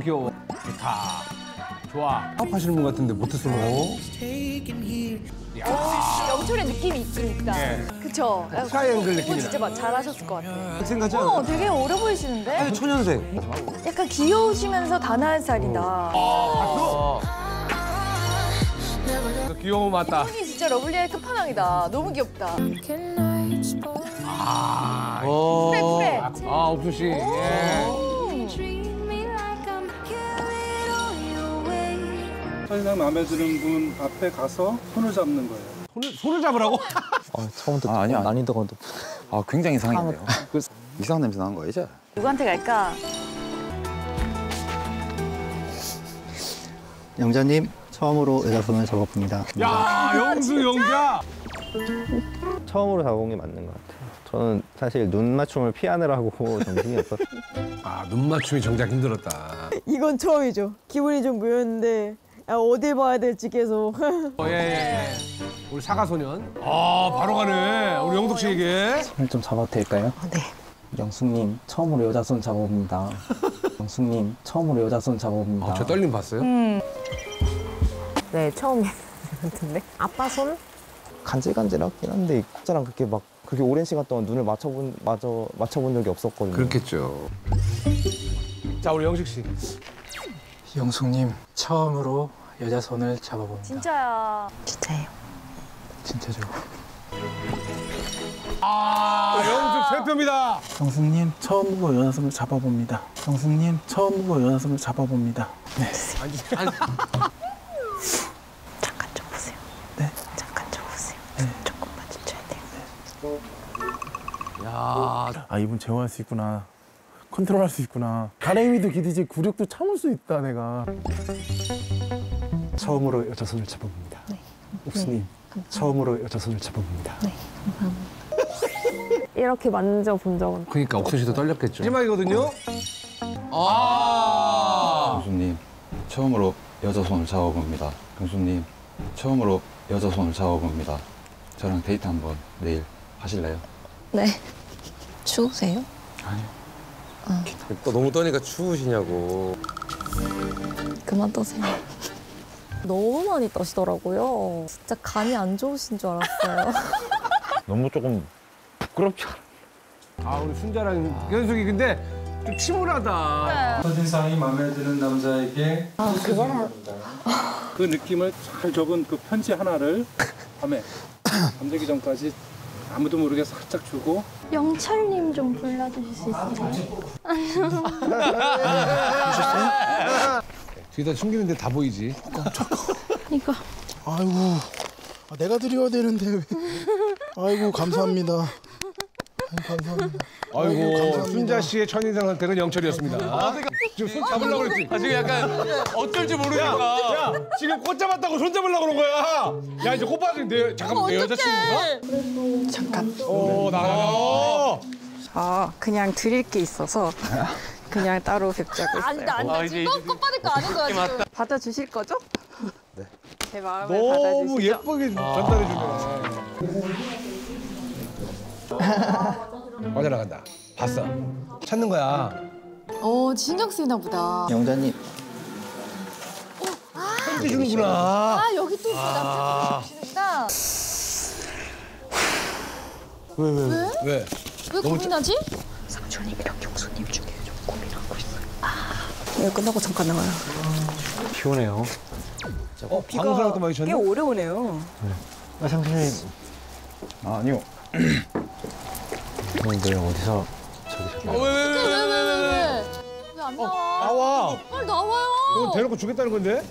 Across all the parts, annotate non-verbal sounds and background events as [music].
귀여워. 좋다. 좋아. 힙합하시는 분 같은데 못했어. 영철의 느낌이 있긴 있다. 그쵸? 트라이앵글 이거 느낌이 진짜 나. 막 잘하셨을 것 같아요. 생각하지 어, 되게 어려 보이시는데? 초년생. 약간 귀여우시면서 단아한 상이다. 귀여워 맞다. 분이 진짜 lovely의 끝판왕이다. 너무 귀엽다. 어. 그래. 아, 옥수 씨. 예. 사실상 마음에 드는 분 앞에 가서 손을 잡는 거예요. 손을, 손을 잡으라고? [laughs] 아, 처음부터 아, 아니야. 난이도가 또아 굉장히 이상한데요. 이상한 냄새 나는 거 알죠? 누구한테 갈까? 영자님 처음으로 여자손을 잡아봅니다. 야, 영수 영자. 처음으로 잡아본 게 맞는 것 같아요. 저는 사실 눈 맞춤을 피하느라고 [laughs] 정신이 없었어요. 아, 눈 맞춤이 정작 힘들었다. 이건 처음이죠. 기분이 좀 묘했는데 아, 어딜 봐야 될지 계속. [laughs] 어, 예, 예, 예. 우리 사과소년. 아, 바로 가네. 우리 영덕 씨에게. 손을 좀 잡아도 될까요? 네. 영숙님 처음으로 여자 손 잡아봅니다. [laughs] 영숙님 처음으로 여자 손 잡아봅니다. 아, 저 떨림 봤어요? 네, 처음인 [laughs] 같은데. 아빠 손? 간질간질하긴 한데 진짜랑 그렇게 막 그렇게 오랜 시간 동안 눈을 맞춰본 맞아 맞춰본 적이 없었거든요. 그렇겠죠. 자, 우리 영식 씨. 영숙님 처음으로 여자 손을 잡아봅니다. 진짜야. 진짜예요. 진짜죠. 아, 영숙 대표입니다. 영숙님 처음으로 여자 손을 잡아봅니다. 영숙님 처음으로 여자 손을 잡아봅니다. 네. 앉으세요. 앉- 잠깐 좀 보세요. 네. 잠깐 좀 보세요. 조금 마주쳐야 돼요. 야, 아 이분 제어할 수 있구나 컨트롤할 수 있구나 가랭이도 기디지 굴욕도 참을 수 있다 내가 처음으로 여자손을 잡아봅니다. 옥수님 처음으로 여자손을 잡아봅니다. 이렇게 만져본 적은 그러니까 옥수 씨도 떨렸겠죠. 마지막이거든요. 아. 경수님 처음으로 여자 손을 잡아봅니다. 경수님 처음으로 여자 손을 잡아봅니다. 저랑 데이트 한번 내일 하실래요? 네. 추우세요? 또 너무 떠니까 추우시냐고. 그만 떠세요. 너무 많이 떠시더라고요. 진짜 감이 안 좋으신 줄 알았어요. [laughs] 너무 조금 부끄럽지 않아? 아, 우리 순자랑 현숙이 근데 좀 침울하다. 첫인상이 마음에 드는 남자에게 [laughs] 그 느낌을 잘 적은 그 편지 하나를 밤에 [laughs] 잠들기 전까지 아무도 모르게 살짝 주고 영철님 좀 불러주실 수 있어요? 뒤에다 숨기는데 다 보이지. 이거. 아이고 아, 내가 드려야 되는데 왜 아이고 감사합니다 아이고 감사합니다 아이고. 순자 씨의 첫인상 선택은 영철이었습니다. 지금 손 잡으려고 그랬지? 아, 지금 약간 어쩔지 모르니까. 야, 지금 꽃 잡았다고 손 잡으려고 그런 거야. 야, 이제 꽃 받은 내, 잠깐만, 내 여자친구인가? 잠깐. 오, 나가, 나가. 아, 그냥 드릴 게 있어서 그냥 따로 뵙자고 안 돼, 안 돼. 지금 꽃 받을 거 아닌 거야, 지금. 받아 주실 거죠? 네. 제 마음을 너무 받아주시죠? 예쁘게 전달해 주네. 빠져나간다. 봤어. 찾는 거야. 어, 신경 쓰이나 보다. 영자님 편지 주는구나. 아, 여기 또 남자분이 주시는구나. 왜? 왜 고민하지? 이 거 끝나고 잠깐 나와요. 피곤해요. 어, 방송할 때 많이 쳤네? 오래 오네요. 아 상수님 아, 아니요. 오늘 [clears throat] 어디서 저기 어, 왜, 왜, 왜, 왜, 왜, 왜, 왜? 왜안 나와? 나와. 빨리 나와요. 그건 대놓고 주겠다는 건데?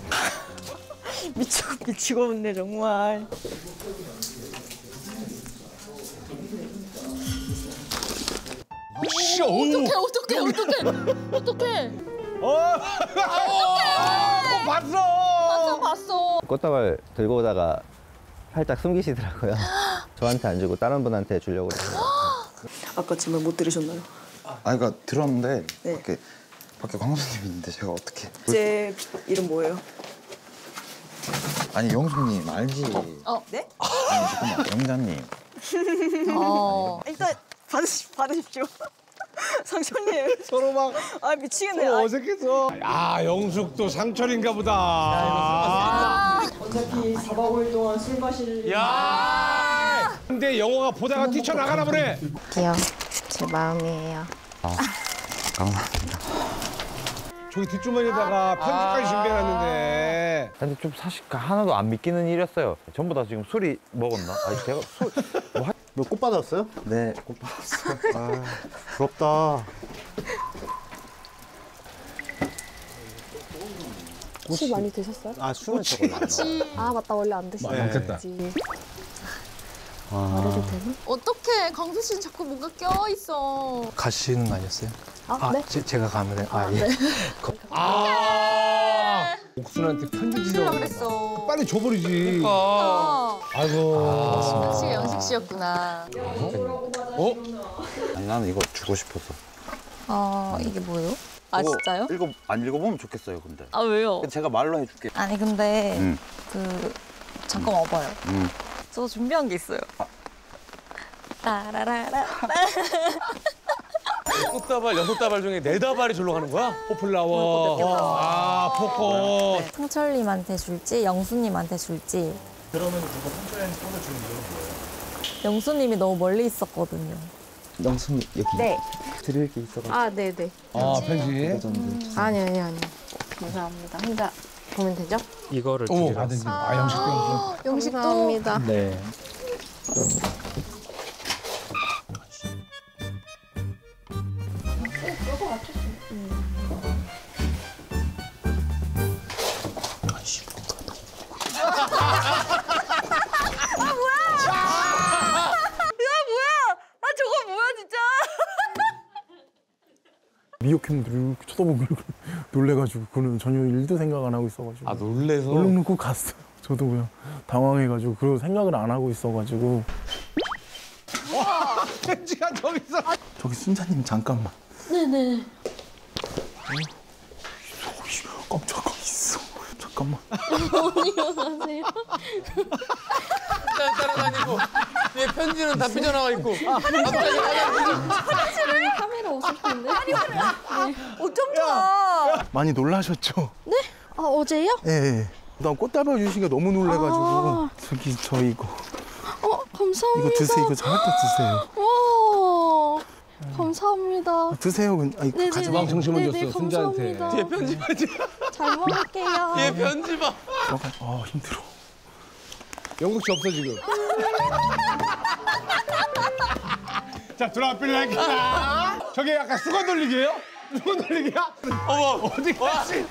[laughs] 미치고 미치겠네 정말. 씨, 오. 어떡해, 어떡해, 어떡해. 어떡해. 어, 어, [laughs] 봤어. 봤어, 봤어. 꽃다발 들고 오다가 살짝 숨기시더라고요. [gasps] 저한테 안 주고 다른 분한테 주려고 그랬어요. [gasps] 아까 질문 못 들으셨나요? 아, 그러니까 들었는데 네. 밖에 밖에 광수님 있는데 제가 어떻게? 제 이름 뭐예요? 아니 영수님 알지? 어. 네? 아니 잠깐만 영자님. [laughs] 어. 일단 받으시, 받으십시오. [laughs] 상철님. 서로 막 아 미치겠네. 서로 아, 어색해서. 야 영숙도 상철인가 보다. 어차피 4박 5일 동안 술 마실. 야. 근데 영호가 보다가 뛰쳐나가나 보네. 기요. 제 마음이에요. 저기 뒷주머니에다가 편지까지 준비해놨는데. 근데 좀 사실 하나도 안 믿기는 일이었어요. 전부 다 지금 술이 먹었나? 아니 제가 술 뭐 하... 너꽃 받았어요? 네, 꽃 받았어요. [laughs] 아, 부럽다. 술 많이 드셨어요? 아, 술은 저걸로 안 나와요. 아 맞다 원래 안 드시죠. 많이 먹겠다. 말해도 되나? 어떡해. 광수 씨는 자꾸 뭔가 껴있어. 가시는 거 아니었어요? 아, 네. 제, 제가 가면 돼. 아, 예. [laughs] 아. 옥순한테 편지 쓰라 주려고. 그랬어. 빨리 줘버리지. 어. 아이고. 역시 영식 씨였구나. 어? 아니 나는 이거 주고 싶었어. 아 이게 뭐예요? 아 진짜요? 읽어 안 읽어보면 좋겠어요, 근데. 아 왜요? 제가 말로 해줄게. 아니 근데 음. 그 잠깐 와봐요. 음. 저 준비한 게 있어요. 따라라라. [laughs] 꽃다발 여섯 다발 중에 네 다발이 절로 가는 거야? 포플라워. 아 포코. 상철님한테 줄지 영수님한테 줄지. 그러면 누가 상철이한테 꽂아주는 이유는 뭐예요? 영수님이 너무 멀리 있었거든요. 영수님 여기 네. 드릴 게 있어가지고 아 네네. 아 편지. 아니 아니 아니. 감사합니다. 혼자 보면 되죠? 이거를 어머 드리러 받은 아 영식도 영수. 영식도. 감사합니다. 네. [laughs] 아 저거 뭐야 진짜. 미역캠 이렇게 쳐다보고 [laughs] 놀래가지고 그는 전혀 일도 생각 안 하고 있어가지고 아 놀래서. 얼른 놓고 갔어요. [laughs] 저도 그냥 당황해가지고 그리고 생각을 안 하고 있어가지고 편지가 [laughs] 저기 있어. 저기 순자님 잠깐만 네네. 깜짝아 있어 잠깐만 [laughs] 안녕하세요. 따라다니고 얘 편지는 다 삐져나와 있고. 갑자기 카메라 없을 텐데. 어쩜 좋아. 많이 놀라셨죠? 아 어제요? 예. 예. 나 꽃다발 주시니까 너무 놀래가지고 아. 저기 저 이거 어 감사합니다. 이거 드세요 이거 절대 드세요 와 감사합니다. 드세요 그- 아이 네네. 가져 막 정신을 네네, 줬어 순자한테. 감사합니다. 뒤에 편지 편지. 잘 먹을게요. [laughs] 얘. 들어가 아 힘들어 영숙 씨 없어 지금. [laughs] 자 들어와 빌라이다. [laughs] 저게 약간 수건 돌리기예요? 수건 돌리기야? 어머 어디 가시?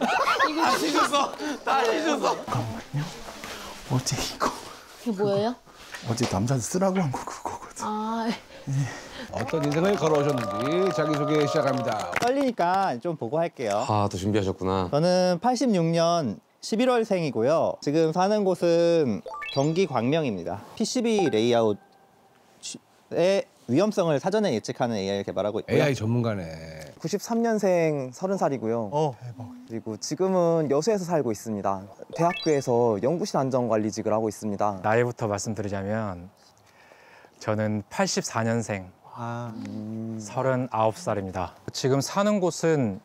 다 씻었어. 다 씻었어. 잠깐만요 어제 이거 이게 뭐예요? 어제 남자 쓰라고 한 거 그거거든 아 어떤 인생을 걸어오셨는지 자기소개 시작합니다. 떨리니까 좀 보고 할게요. 아, 또 준비하셨구나. 저는 86년 11월생이고요. 지금 사는 곳은 경기 광명입니다. PCB 레이아웃의 위험성을 사전에 예측하는 AI를 개발하고 있고요. AI 전문가네. 93년생 30살이고요. 어 대박 그리고 지금은 여수에서 살고 있습니다. 대학교에서 연구실 안전관리직을 하고 있습니다. 나이부터 말씀드리자면 저는 84년생 아, 39살입니다. 지금 사는 곳은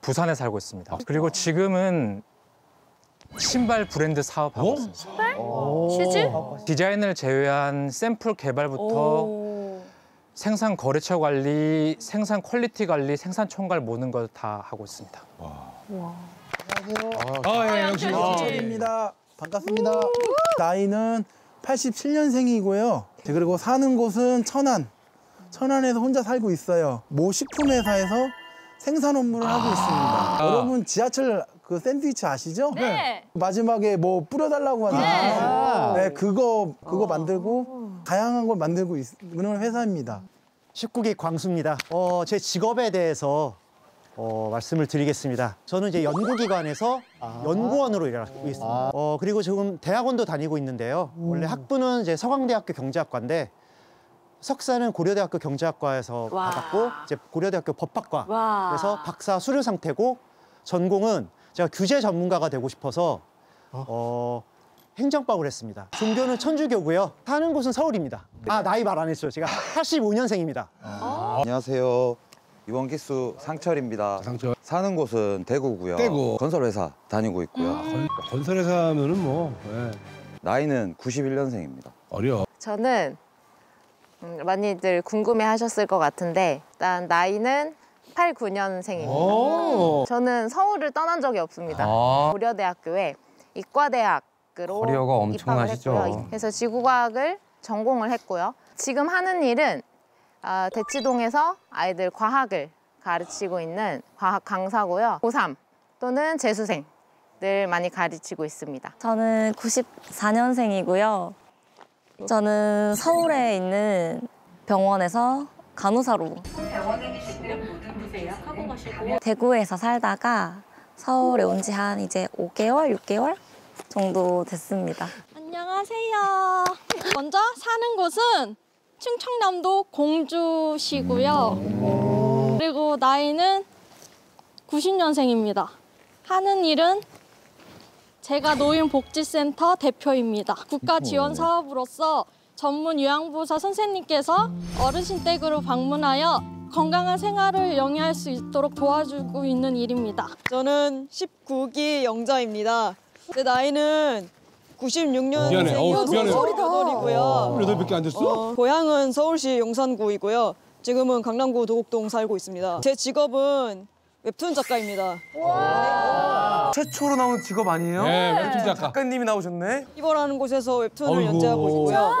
부산에 살고 있습니다. 그리고 지금은 신발 브랜드 사업하고 있습니다. shoes? 디자인을 제외한 샘플 개발부터 오. 생산 거래처 관리, 생산 퀄리티 관리, 생산 총괄 모든 걸 다 하고 있습니다. 아, 예, 역시. 입니다. 반갑습니다. 나이는 87년생이고요. 그리고 사는 곳은 천안. 천안에서 혼자 살고 있어요. 모 식품회사에서 생산 업무를 하고 있습니다. 여러분 지하철 그 샌드위치 아시죠? 네. 마지막에 뭐 뿌려달라고 하잖아요 네, 그거 그거 만들고 다양한 걸 만들고 있는 회사입니다 19기 광수입니다. 어, 제 직업에 대해서 어, 말씀을 드리겠습니다. 저는 이제 연구기관에서 연구원으로 일하고 있습니다. 어, 그리고 지금 대학원도 다니고 있는데요. 원래 학부는 이제 서강대학교 경제학과인데 석사는 고려대학교 경제학과에서 와. 받았고 이제 고려대학교 법학과 와. 그래서 박사 수료 상태고 전공은 제가 규제 전문가가 되고 싶어서 어, 행정법을 했습니다. 종교는 천주교고요. 사는 곳은 서울입니다. 아 나이 말 안 했어요. 제가 85년생입니다. 안녕하세요. 이번 기수 상철입니다. 상철. 사는 곳은 대구고요. 대구. 건설회사 다니고 있고요. 건, 건설회사 하면은 뭐 예. 나이는 91년생입니다. 어려. 저는 음, 많이들 궁금해하셨을 것 같은데 일단 나이는 89년생입니다. 오. 저는 서울을 떠난 적이 없습니다. 아. 고려대학교에 이과대학으로 커리어가 엄청나시죠? 했고요. 그래서 지구과학을 전공을 했고요. 지금 하는 일은 아, 대치동에서 아이들 과학을 가르치고 있는 과학 강사고요. 고3 또는 재수생들 많이 가르치고 있습니다. 저는 94년생이고요. 저는 서울에 있는 병원에서 간호사로 대구에서 살다가 서울에 온 지 한 이제 5개월, 6개월 정도 됐습니다. 안녕하세요. 먼저 사는 곳은 충청남도 공주시고요. 그리고 나이는 90년생입니다. 하는 일은 제가 노인복지센터 대표입니다. 국가 지원 사업으로서 전문 요양보호사 선생님께서 어르신 댁으로 방문하여 건강한 생활을 영위할 수 있도록 도와주고 있는 일입니다. 저는 19기 영자입니다. 제 나이는 96년생이고 미안해. 어우, 미안해. 이고요. 여덟 밖에 안 됐어? 어, 고향은 서울시 용산구이고요. 지금은 강남구 도곡동 살고 있습니다. 제 직업은 웹툰 작가입니다. 최초로 나온 직업 아니에요? 네, 웹툰 작가. 작가님이 나오셨네. 네이버라는 곳에서 웹툰을 어이구. 연재하고 있고요.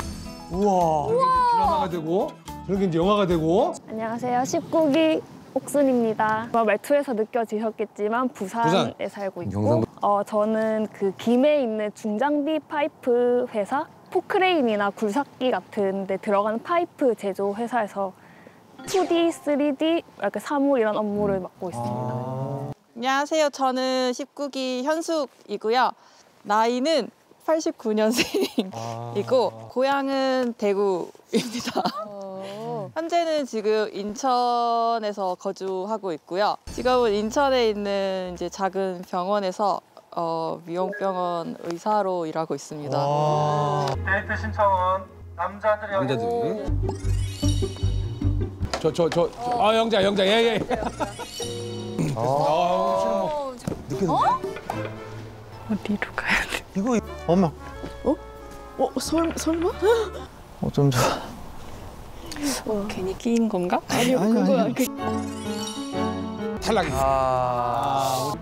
우와. 드라마가 되고 저렇게 이제 영화가 되고 안녕하세요. 19기 옥순입니다. 아마 말투에서 느껴지셨겠지만 부산에 부산. 살고 있고 경상도. 어, 저는 그 김해에 있는 중장비 파이프 회사 포크레인이나 굴삭기 같은 데 들어가는 파이프 제조 회사에서 2D, 3D 이렇게 사물 이런 업무를 맡고 있습니다. 안녕하세요. 저는 19기 현숙이고요. 나이는 89년생이고 고향은 대구입니다. 현재는 지금 인천에서 거주하고 있고요. 직업은 인천에 있는 이제 작은 병원에서 어, 미용병원 의사로 일하고 있습니다. 데이트 신청은 남자들이 남자들이. 저저 저 아 영자 영자 예예. 아, 어디로 가야 돼? 이거 어머 어? 어? 설, 설마? 어쩜 좋아. 괜히 끼인 건가? 아니요, 아니, 그거 아니. 그 탈락이. 아.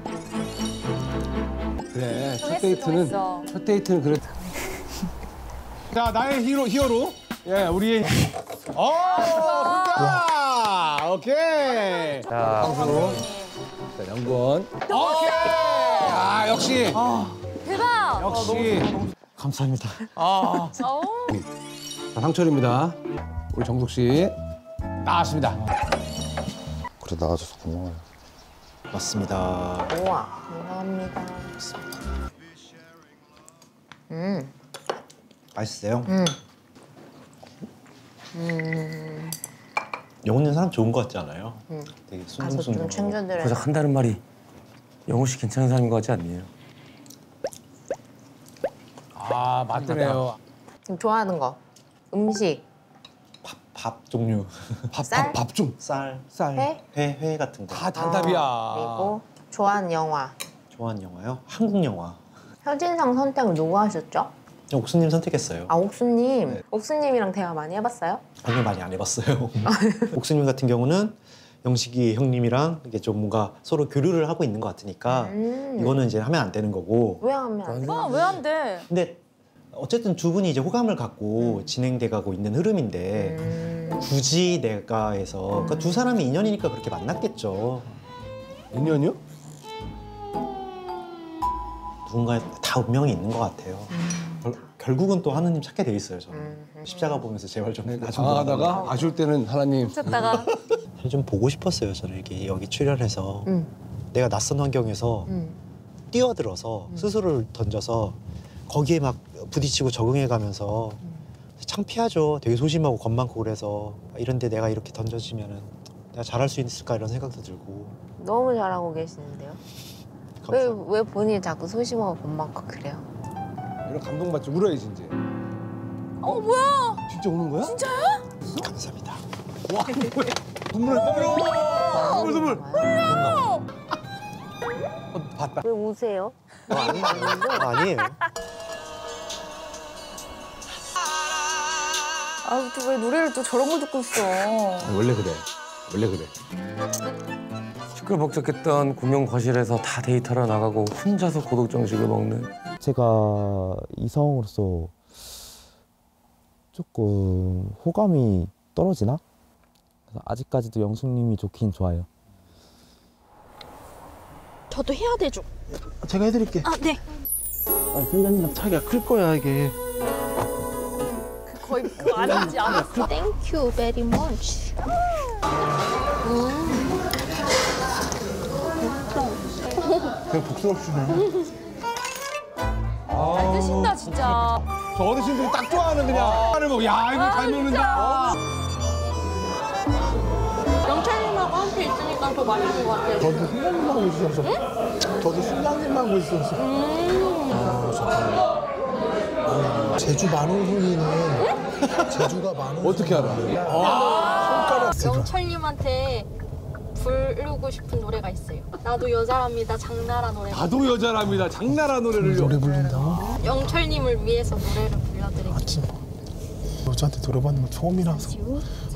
그래 첫 데이트는 첫 데이트는 그래. [laughs] 자 나의 히로 히어로 예 우리의 어 혼자 오케이 자. 방수 자 연구원 오케이 아 역시 대박! 역시 감사합니다. 아. 자, 상철입니다 우리 정숙 씨 나왔습니다 그래 나와줘서 고마워요. 맞습니다. 우와, 감사합니다. 음, 맛있어요. 음. 음, 영훈 님 사람 좋은 것 같지 않아요? 음. 되게 가서 좀 순둥순둥. 챙겨드려요. 고작 한다는 말이 영호 씨 괜찮은 사람인 것 같지 않네요. 아 지금 좋아하는 거 음식 밥 종류. 쌀? 밥좀 쌀, 쌀. 회? 회, 회 같은 거. 다 단답이야 어, 그리고 좋아하는 영화 좋아하는 영화요? 한국 영화. 현진상 선택을 누구 하셨죠? 옥수님 선택했어요. 아 옥수님 네. 옥수님이랑 대화 많이 해봤어요? 아니 많이 안 해봤어요. [laughs] 옥수님 같은 경우는 영식이 형님이랑 이게 좀 뭔가 서로 교류를 하고 있는 것 같으니까 음. 이거는 이제 하면 안 되는 거고. 왜 하면 안 돼? 아, 왜안 돼? 근데 어쨌든 두 분이 이제 호감을 갖고 진행돼 가고 있는 흐름인데 음. 굳이 내가 해서 그러니까 두 사람이 인연이니까 그렇게 만났겠죠. 인연이요? 누군가에 다 운명이 있는 것 같아요. 결, 결국은 또 하느님 찾게 돼 있어요. 저는 음. 십자가 보면서 제발 좀 나좀 당하다가 아쉬울 때는 하나님 [laughs] 사실 좀 보고 싶었어요. 저는 이렇게 여기 출연해서 음. 내가 낯선 환경에서 음. 뛰어들어서 스스로를 던져서 거기에 막 부딪히고 적응해 가면서 창피하죠. 되게 소심하고 겁 많고 그래서 이런데 내가 이렇게 던져지면은 내가 잘할 수 있을까 이런 생각도 들고 너무 잘하고 계시는데요. 왜. 왜 본인이 자꾸 소심하고 겁 많고 그래요? 이런 감동받지 울어야지 이제. 어 뭐야? 진짜 우는 거야? 진짜요? 감사합니다. 와 뭐야? 눈물 어머나 눈물 눈물. 흘려! 봤다. 왜 우세요? 아니에요. 아, 또 왜 노래를 또 저런 걸 듣고 있어? 원래 그래. 원래 그래. 시끌벅적했던 공영 거실에서 다 데이트하러 나가고 혼자서 고독 정식을 먹는 제가 이성으로서 조금 호감이 떨어지나? 그래서 아직까지도 영숙님이 좋긴 좋아요. 저도 해야 되죠. 제가 해드릴게. 아, 네. 아, 선생님이랑 차이가 클 거야 이게. 거의 그거 아니지 않았어? Thank you very much. 그냥 복스럽시네. 잘 드신다, 진짜. 저 어르신들이 딱 좋아하는 그냥 하는 거. 야 이거 잘 먹는다. 함께 있으니까 더 맛있는 것 같아요. 저도 순간님만 하고 있었어. 저도 순간님만 하고 있었어. 아, 제주 만원손이는 제주가 만원. 어떻게 알아? 손가락 영철님한테 부르고 싶은 노래가 있어요. 나도 여자랍니다. 장나라 노래. 나도 여자랍니다. 장나라 노래를요. 노래 부른다. 영철님을 위해서 노래를 불러드릴게요. 여자한테 노래받는 거 처음이라서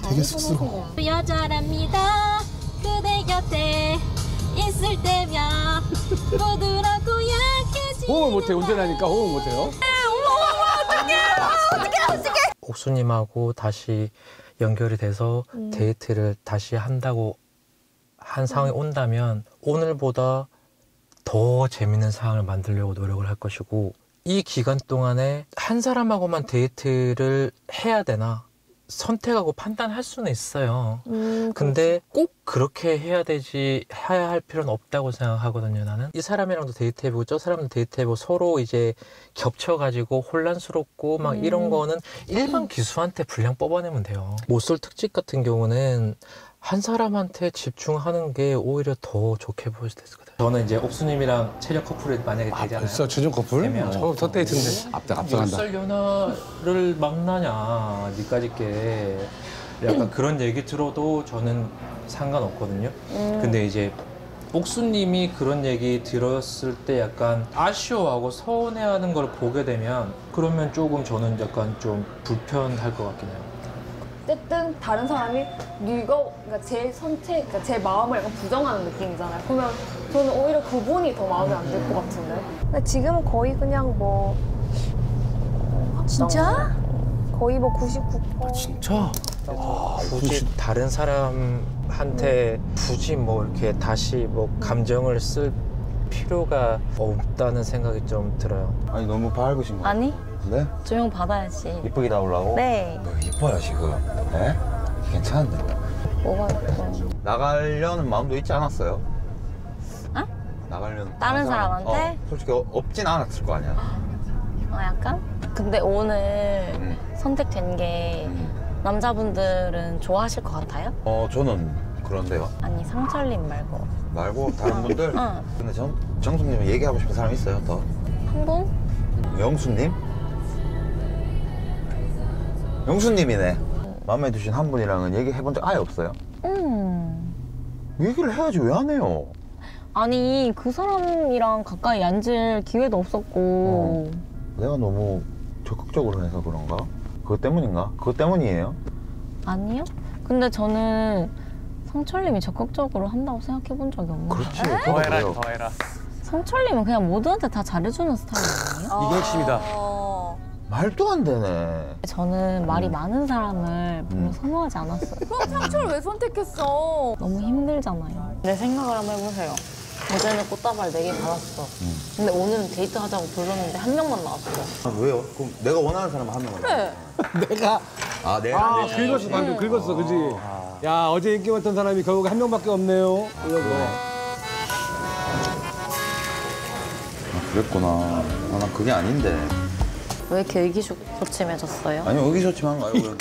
되게 쑥스러워. 여자랍니다. 그대 곁에 있을 때면 부드럽고 약해지. 호응을 못해 운전하니까 호응 못해요. 옥수님하고 다시 연결이 돼서 음. 데이트를 다시 한다고 한 상황이 온다면 오늘보다 더 재밌는 상황을 만들려고 노력을 할 것이고 이 기간 동안에 한 사람하고만 데이트를 해야 되나 선택하고 판단할 수는 있어요. 음, 근데 꼭 그렇게 해야 되지 해야 할 필요는 없다고 생각하거든요. 나는 이 사람이랑도 데이트해보고 저 사람도 데이트해보고 서로 이제 겹쳐가지고 혼란스럽고 막 음. 이런 거는 일반 기수한테 분량 뽑아내면 돼요. 모쏠 특집 같은 경우는 한 사람한테 집중하는 게 오히려 더 좋게 보일 수도 있을 것 같아요. 저는 이제 옥수님이랑 체력 커플이 만약에 되잖아요. 벌써 최종 커플? 되면 어, 첫 데이트인데. 앞다 앞서간다. 몇살 연하를 만나냐 니까짓 게 약간 그런 얘기 들어도 저는 상관없거든요. 음. 근데 이제 옥수님이 그런 얘기 들었을 때 약간 아쉬워하고 서운해하는 걸 보게 되면 그러면 조금 저는 약간 좀 불편할 것 같긴 해요. 어쨌든 다른 사람이 네가 그러니까 제 선택, 그러니까 제 마음을 약간 부정하는 느낌이잖아요. 그러면 저는 오히려 그분이 더 마음에 안 들 것 같은데. 근데 지금은 거의 그냥 뭐 진짜? 거의 뭐 99%. 진짜? 굳이 다른 사람한테 굳이 뭐 이렇게 다시 뭐 감정을 쓸 필요가 없다는 생각이 좀 들어요. 아니 너무 밝으신 거 아니, 네? 조용 받아야지. 이쁘게 나오려고? 네. 너 이뻐요 지금. 네? 괜찮은데. 뭐가 예뻐? 나가려는 마음도 있지 않았어요? 어? 나가려는 다른 사람한테? 어, 솔직히 어- 없진 않았을 거 아니야. 어, 약간? 근데 오늘 음. 선택된 게 남자분들은 좋아하실 것 같아요? 어 저는 그런데요. 아니, 상철님 말고. 말고 다른 [laughs] 분들. 응. 근데 정 정숙님 얘기하고 싶은 사람 있어요 더? 한 분? 영수님? 영수님이네. 마음에 드신 한 분이랑은 얘기해본 적 아예 없어요. 음. 얘기를 해야지 왜 안 해요? 아니, 그 사람이랑 가까이 앉을 기회도 없었고. 내가 너무 적극적으로 해서 그런가? 그것 때문인가? 그것 때문이에요? 아니요? 근데 저는 성철님이 적극적으로 한다고 생각해 본 적이 없는데. 그렇지. 더 해라 더 해라 성철님은 그냥 모두한테 다 잘해주는 스타일 아니에요? 이게 핵심이다 말도 안 되네. 저는 말이 음. 많은 사람을 별로 선호하지 않았어요. [laughs] 그럼 상처를 왜 선택했어? 너무 힘들잖아요. 내 생각을 한번 해보세요. 어제는 꽃다발 4개 받았어. 근데 오늘은 데이트 하자고 불렀는데 한 명만 나왔어. 아, 왜요? 그럼 내가 원하는 사람 한 명만. 그래. [laughs] 내가 아, 내가 아 내 긁었어 방금 긁었어 그지? 야 어제 인기 많던 사람이 결국 한 명밖에 없네요. 이거 뭐. 아, 그랬구나. 아, 난 그게 아닌데. 왜 이렇게 의기소침해졌어요? 아니 의기소침한 거 아니고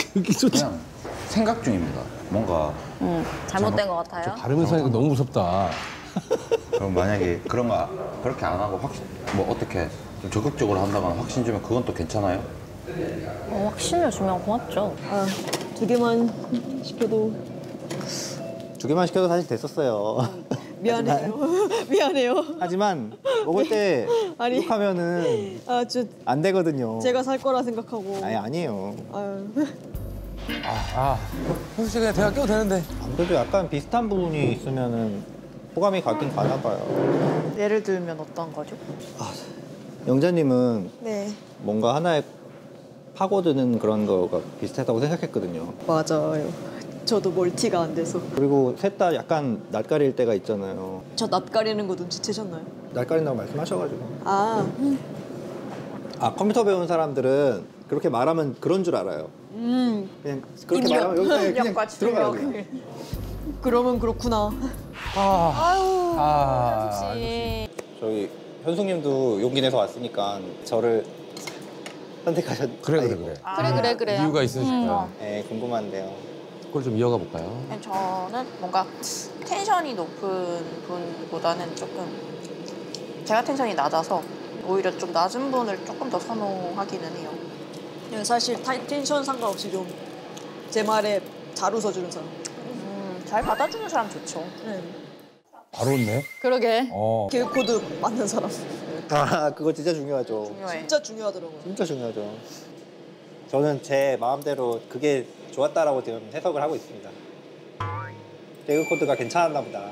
그냥 생각 중입니다. 뭔가 음, 잘못된 것 같아요? 발음을 사니까 너무 무섭다. 그럼 만약에 그런 거 그렇게 안 하고 확실 뭐 어떻게 좀 적극적으로 한다거나 확신 주면 그건 또 괜찮아요? 어, 확신을 주면 고맙죠. 아, 두 개만 시켜도 두 개만 시켜도 사실 됐었어요. 미안해요. [laughs] 미안해요. 하지만 먹을 때 [laughs] 아니. 욕하면은 아, 저 안 되거든요. 제가 살 거라 생각하고. 아니 아니에요. 아유. 아, 현수 씨 그냥 대학 껴도 되는데. 그래도 약간 비슷한 부분이 있으면은 호감이 가긴 가나 봐요. 예를 들면 어떤 거죠? 영자님은 네. 뭔가 하나에 파고드는 그런 거가 비슷하다고 생각했거든요. 맞아요. 저도 멀티가 안 돼서. 그리고 셋 다 약간 낯가릴 때가 있잖아요. 저 낯가리는 거 눈치채셨나요? 낯가린다고 말씀하셔가지고. 아, 아 컴퓨터 배운 사람들은 그렇게 말하면 그런 줄 알아요. 음. 그냥 그렇게 말하면 여기 그냥, 들어가요. 그냥. 그러면 그렇구나. 아, 아, 저희 현숙님도 용기 내서 왔으니까 저를 선택하셨. 그래 그래 그래. 그래 그래 그래. 이유가 있으실까요? 네 궁금한데요. 그걸 좀 이어가 볼까요? 저는 뭔가 텐션이 높은 분보다는 조금 제가 텐션이 낮아서 오히려 좀 낮은 분을 조금 더 선호하기는 해요. 그냥 사실 타- 텐션 상관없이 좀 제 말에 잘 웃어주는 사람. 음, 잘 받아주는 사람 좋죠. 네. 바로 웃네. 그러게. 어. 유머 코드 맞는 사람. 아 그거 진짜 중요하죠. 중요해. 진짜 중요하더라고요. 진짜 중요하죠. 저는 제 마음대로 그게 좋았다라고 지금 해석을 하고 있습니다. 개그 코드가 괜찮았나 보다.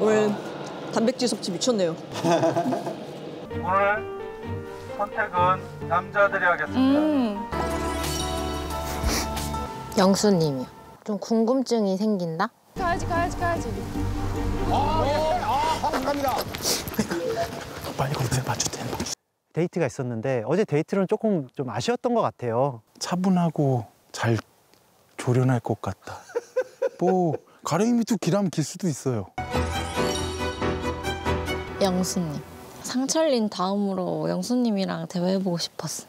오늘 단백질 섭취 미쳤네요. [laughs] 오늘 선택은 남자들이 하겠습니다. 영수님이요. 좀 궁금증이 생긴다? 가야지 가야지 가야지. 갑니다. 빨리 거기서 맞출 때. 데 이트가 있었는데 어제 데이트는 조금 좀 아쉬웠던 것 같아요. 차분하고 잘 조련할 것 같다. 뭐 가랭이 밑도 길하면 길 수도 있어요. 영수님. 상철님 다음으로 영수님이랑 대화해보고 싶었어.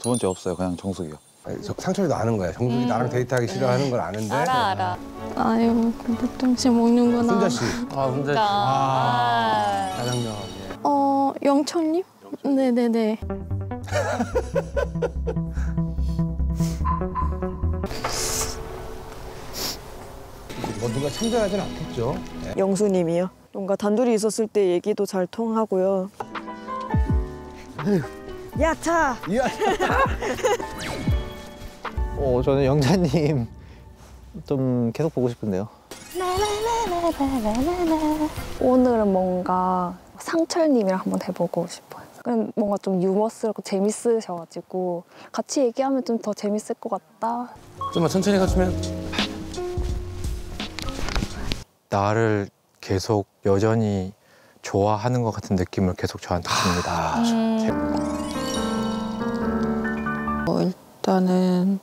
두 번째 없어요. 그냥 정숙이요. 아니, 저, 상철이 도 아는 거야. 정숙이 나랑 데이트하기 싫어하는 걸 아는데. 알아. 아유, 공포통치 먹는구나. 순자 씨. 아, 혼자. 아. 짜장면. 어, 영철님? 네네네. [laughs] 뭐 누가 참전하진 않겠죠. 네. 영수님이요. 뭔가 단둘이 있었을 때 얘기도 잘 통하고요. 야타. [laughs] 어 저는 영자님 [laughs] 좀 계속 보고 싶은데요. 오늘은 뭔가 상철님이랑 한번 해보고 싶어요. 그냥 뭔가 좀 유머스럽고 재밌으셔가지고 같이 얘기하면 좀 더 재밌을 것 같다. 좀만 천천히 가주면. 나를 계속 여전히 좋아하는 것 같은 느낌을 계속 저한테 줍니다. 어, 일단은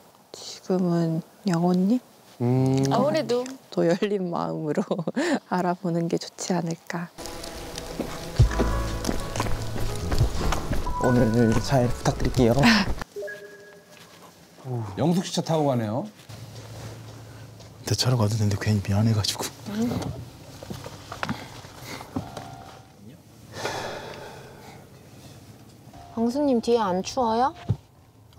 지금은 영호님 음. 아무래도 더 열린 마음으로 [laughs] 알아보는 게 좋지 않을까. 오늘 잘 부탁드릴게요. [laughs] 영숙 씨 차 타고 가네요. 내 차로 가도 되는데 괜히 미안해가지고. 광수님 뒤에 안 추워요?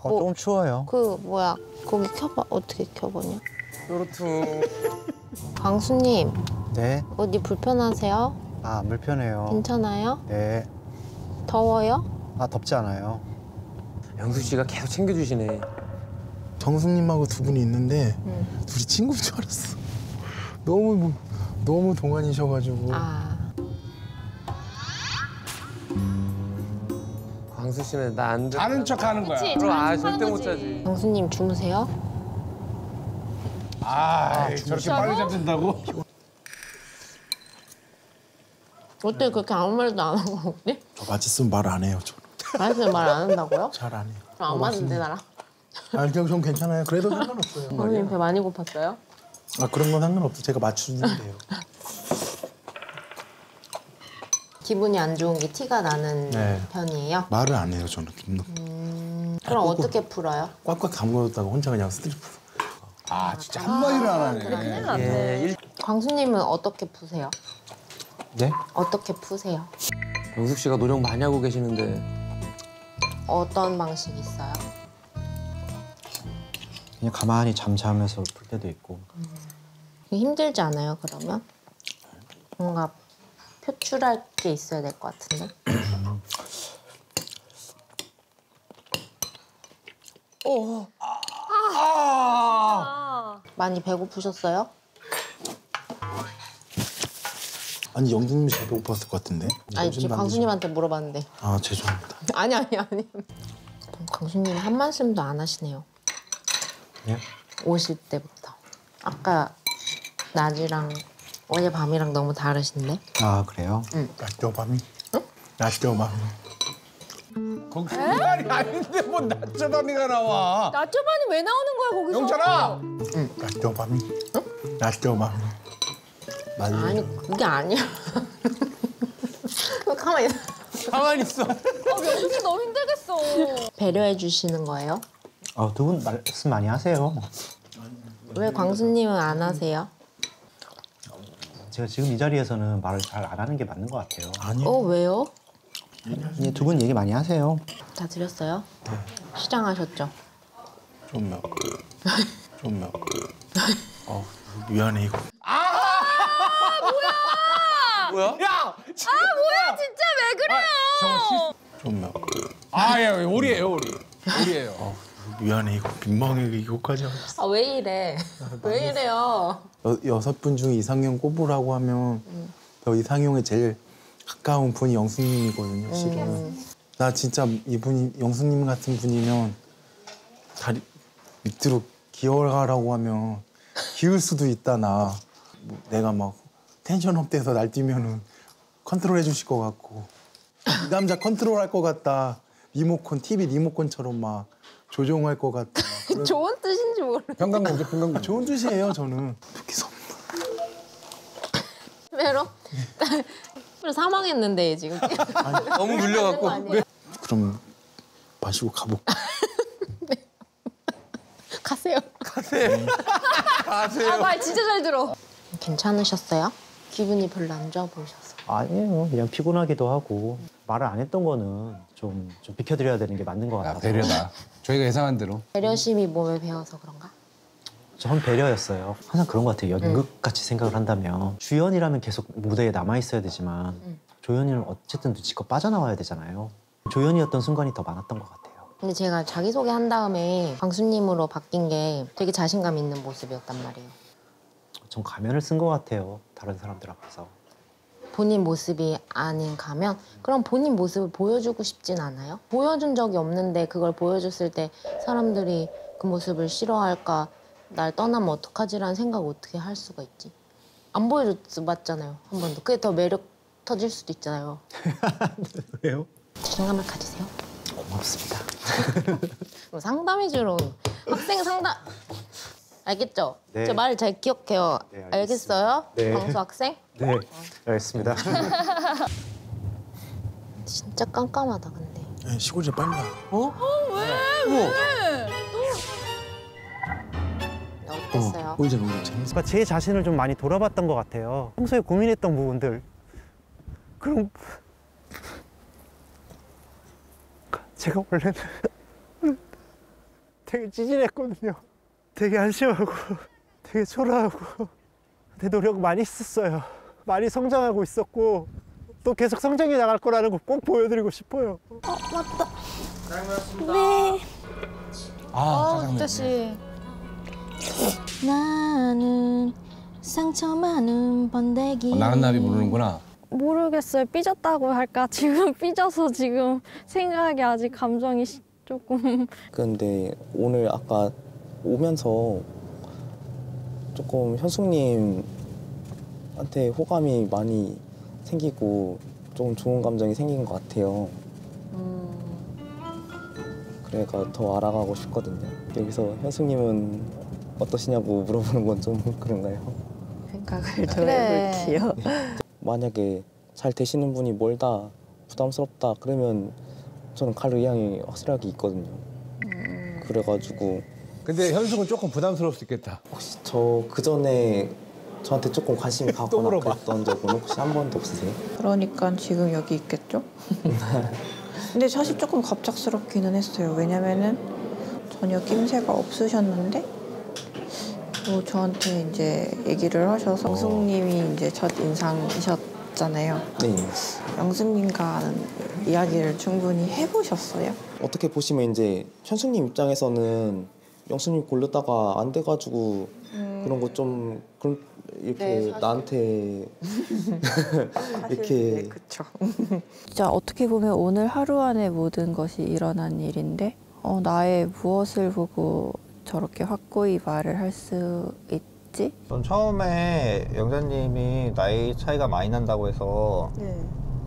어, 조금 추워요. 그 뭐야 거기 켜봐 어떻게 켜보냐? 요렇트. [laughs] 광수님 네. 어디 불편하세요? 아, 안 불편해요. 괜찮아요? 네. 더워요? 아, 덥지 않아요. 영숙 씨가 계속 챙겨주시네. 정숙님하고 두 분이 있는데 둘이 친구인 줄 알았어. 너무 뭐- 너무 동안이셔가지고. 아 광수 씨는 나안 돼. 자는 척 하는 거야. 그치, 그럼 아 절대 못 거지. 자지. 광수님 주무세요? 아, 저렇게 빨리 잠든다고? 어떻게 그렇게 아무 말도 안 하고 먹지? 저 맛있으면 말 안 해요. 저. 말씀 말안 한다고요? 잘 안 해요. 안 맞는데 나랑? 아, 그냥 좀 괜찮아요. 그래도 상관없어요. 광수님 배 많이 고팠어요? 아 그런 건 상관없어. 제가 맞추는데요. [laughs] 기분이 안 좋은 게 티가 나는 네. 편이에요? 말을 안 해요. 저는 기분 음, 그럼 어떻게 풀어요? 꽉꽉 담궈뒀다가 혼자 그냥 스트레스. 아 진짜 한마디를 안 하네. 예, 광수님은 어떻게 푸세요? 네? 어떻게 푸세요? 영숙 씨가 노력 많이 하고 계시는데 어떤 방식 있어요? 그냥 가만히 잠자면서 풀 때도 있고. 힘들지 않아요, 그러면? 뭔가 표출할 게 있어야 될 것 같은데? 오. [clears throat] 많이 배고프셨어요? 아니 영준님이 잘 배고팠을 것 같은데. 아니, 지금 광수님한테 물어봤는데. 아 죄송합니다. [laughs] 아니, 아니, 아니. 광수님 한 말씀도 안 하시네요. 예? 오실 때부터. 아까 낮이랑 어제 밤이랑 너무 다르신데? 아 그래요? 응. 낮죠 밤이. 낮죠 밤이. 거기 그 말이 아닌데 뭐 낮저 밤이가 나와. 낮저반이 왜 나오는 거야 거기서? 영철아. 낮죠 밤이. 낮죠 밤이. 맞아요. 아니, 그게 아니야. [laughs] 가만히 있어. 가만히 있어. 어, 명수 너무 힘들겠어. 배려해 주시는 거예요? 아, 두 분 말씀 많이 하세요. 왜 광수님은 안 하세요? 제가 지금 이 자리에서는 말을 잘 안 하는 게 맞는 것 같아요. 어, 왜요? 두분 얘기 많이 하세요. 다 드렸어요? 시장하셨죠? 좀요. 좀요. [laughs] 어 미안해 이거. 뭐야? 야! 아 뭐야 진짜 왜 그래요? 좀요. 아, 예, 오리예요, 오리. 오리예요. 어 미안해 이거 민망해 이거까지 하고. 아, 왜 이래? [laughs] 왜 이래요? 여, 여섯 분 중에 이상형 꼽으라고 하면 저 이상형에 제일 가까운 분이 영수님이거든요, 실은. 음. 나 진짜 이분이 영수님 같은 분이면 다리 밑으로 기어가라고 하면 기울 수도 있다 나. 뭐 내가 막 텐션 업 돼서 날뛰면은 컨트롤 해주실 것 같고 이 남자 컨트롤 할 것 같다. 리모컨 TV 리모컨처럼 막 조종할 것 같다. [laughs] 좋은 뜻인지 모르. 평강공주, 평강공주. 좋은 뜻이에요, 저는. [laughs] 왜 울어? [laughs] 사망했는데 지금. 너무 물려갖고. 그럼 마시고 가볼까? 가세요. 가세요. 가세요. 아 말 진짜 잘 들어. 괜찮으셨어요? 기분이 별로 안 좋아 보이셨어요. 아니에요. 그냥 피곤하기도 하고 말을 안 했던 거는 좀, 좀 비켜드려야 되는 게 맞는 것 같아서. 배려다. 저희가 예상한 대로. 배려심이 몸에 배어서 그런가? 전 배려였어요. 항상 그런 것 같아요. 연극같이 생각을 한다면 주연이라면 계속 무대에 남아 있어야 되지만 조연이는 어쨌든 눈치껏 빠져나와야 되잖아요. 조연이었던 순간이 더 많았던 것 같아요. 근데 제가 자기소개 한 다음에 광수님으로 바뀐 게 되게 자신감 있는 모습이었단 말이에요. 전 가면을 쓴 것 같아요. 다른 사람들 앞에서. 본인 모습이 아닌 가면 그럼 본인 모습을 보여주고 싶진 않아요? 보여준 적이 없는데 그걸 보여줬을 때 사람들이 그 모습을 싫어할까 날 떠나면 어떡하지라는 생각 어떻게 할 수가 있지? 안 보여줬잖아요 한 번도 그게 더 매력 터질 수도 있잖아요 [laughs] 왜요? 자신감을 가지세요 고맙습니다. [laughs] 상담해주러 학생 상담 알겠죠? 네. 제말잘 기억해요 네, 알겠어요? 네. 광수 학생? 네, 알겠습니다. [laughs] 진짜 깜깜하다 근데 네, 시골집 빨리 가. 어? 왜? 왜? 어땠어요? 오이제 너무 재밌어. 그러니까 제 자신을 좀 많이 돌아봤던 것 같아요. 평소에 고민했던 부분들. 그럼 제가 원래는 [laughs] 되게 찌질했거든요. 되게 한심하고 [laughs] 되게 초라하고 내 노력 많이 썼어요. 많이 성장하고 있었고 또 계속 성장해 나갈 거라는 거 꼭 보여드리고 싶어요. 어 맞다. 네. 아, 아, 진짜 씨. 나는 상처 많은 번데기. 어, 나는 나비 모르는구나. 모르겠어요. 삐졌다고 할까? [laughs] 지금 삐져서 지금 생각이 아직 감정이 시- 조금 근데 오늘 아까 오면서 조금 현숙님한테 호감이 많이 생기고 조금 좋은 감정이 생긴 것 같아요. 그래가 더 알아가고 싶거든요. 여기서 현숙님은 어떠시냐고 물어보는 건 좀 [laughs] 그런가요? 생각을 좀 그래. 해볼게요 [laughs] 만약에 잘 되시는 분이 멀다, 부담스럽다 그러면 저는 갈 의향이 확실하게 있거든요. 그래가지고 근데 현숙은 조금 부담스러울 수 있겠다. 저그 전에 저한테 조금 관심이 [laughs] 가거나. 그랬던 적은 혹시 한 번도 없으세요? 그러니까 지금 여기 있겠죠? [laughs] 근데 사실 조금 갑작스럽기는 했어요. 왜냐면은 전혀 낌새가 없으셨는데 뭐 저한테 이제 얘기를 하셔서 영숙님이 이제 첫 인상이셨잖아요. 네. 영숙님과는 이야기를 충분히 해보셨어요? 어떻게 보시면 이제 현숙님 입장에서는 영숙님 고르다가 안 돼가지고 그런 거 좀 그런 이렇게 네, 사실. 나한테 [laughs] 이렇게 네, 그쵸. [laughs] 진짜 어떻게 보면 오늘 하루 안에 모든 것이 일어난 일인데 어, 나의 무엇을 보고 저렇게 확고히 말을 할 수 있지? 전 처음에 영자님이 나이 차이가 많이 난다고 해서 네.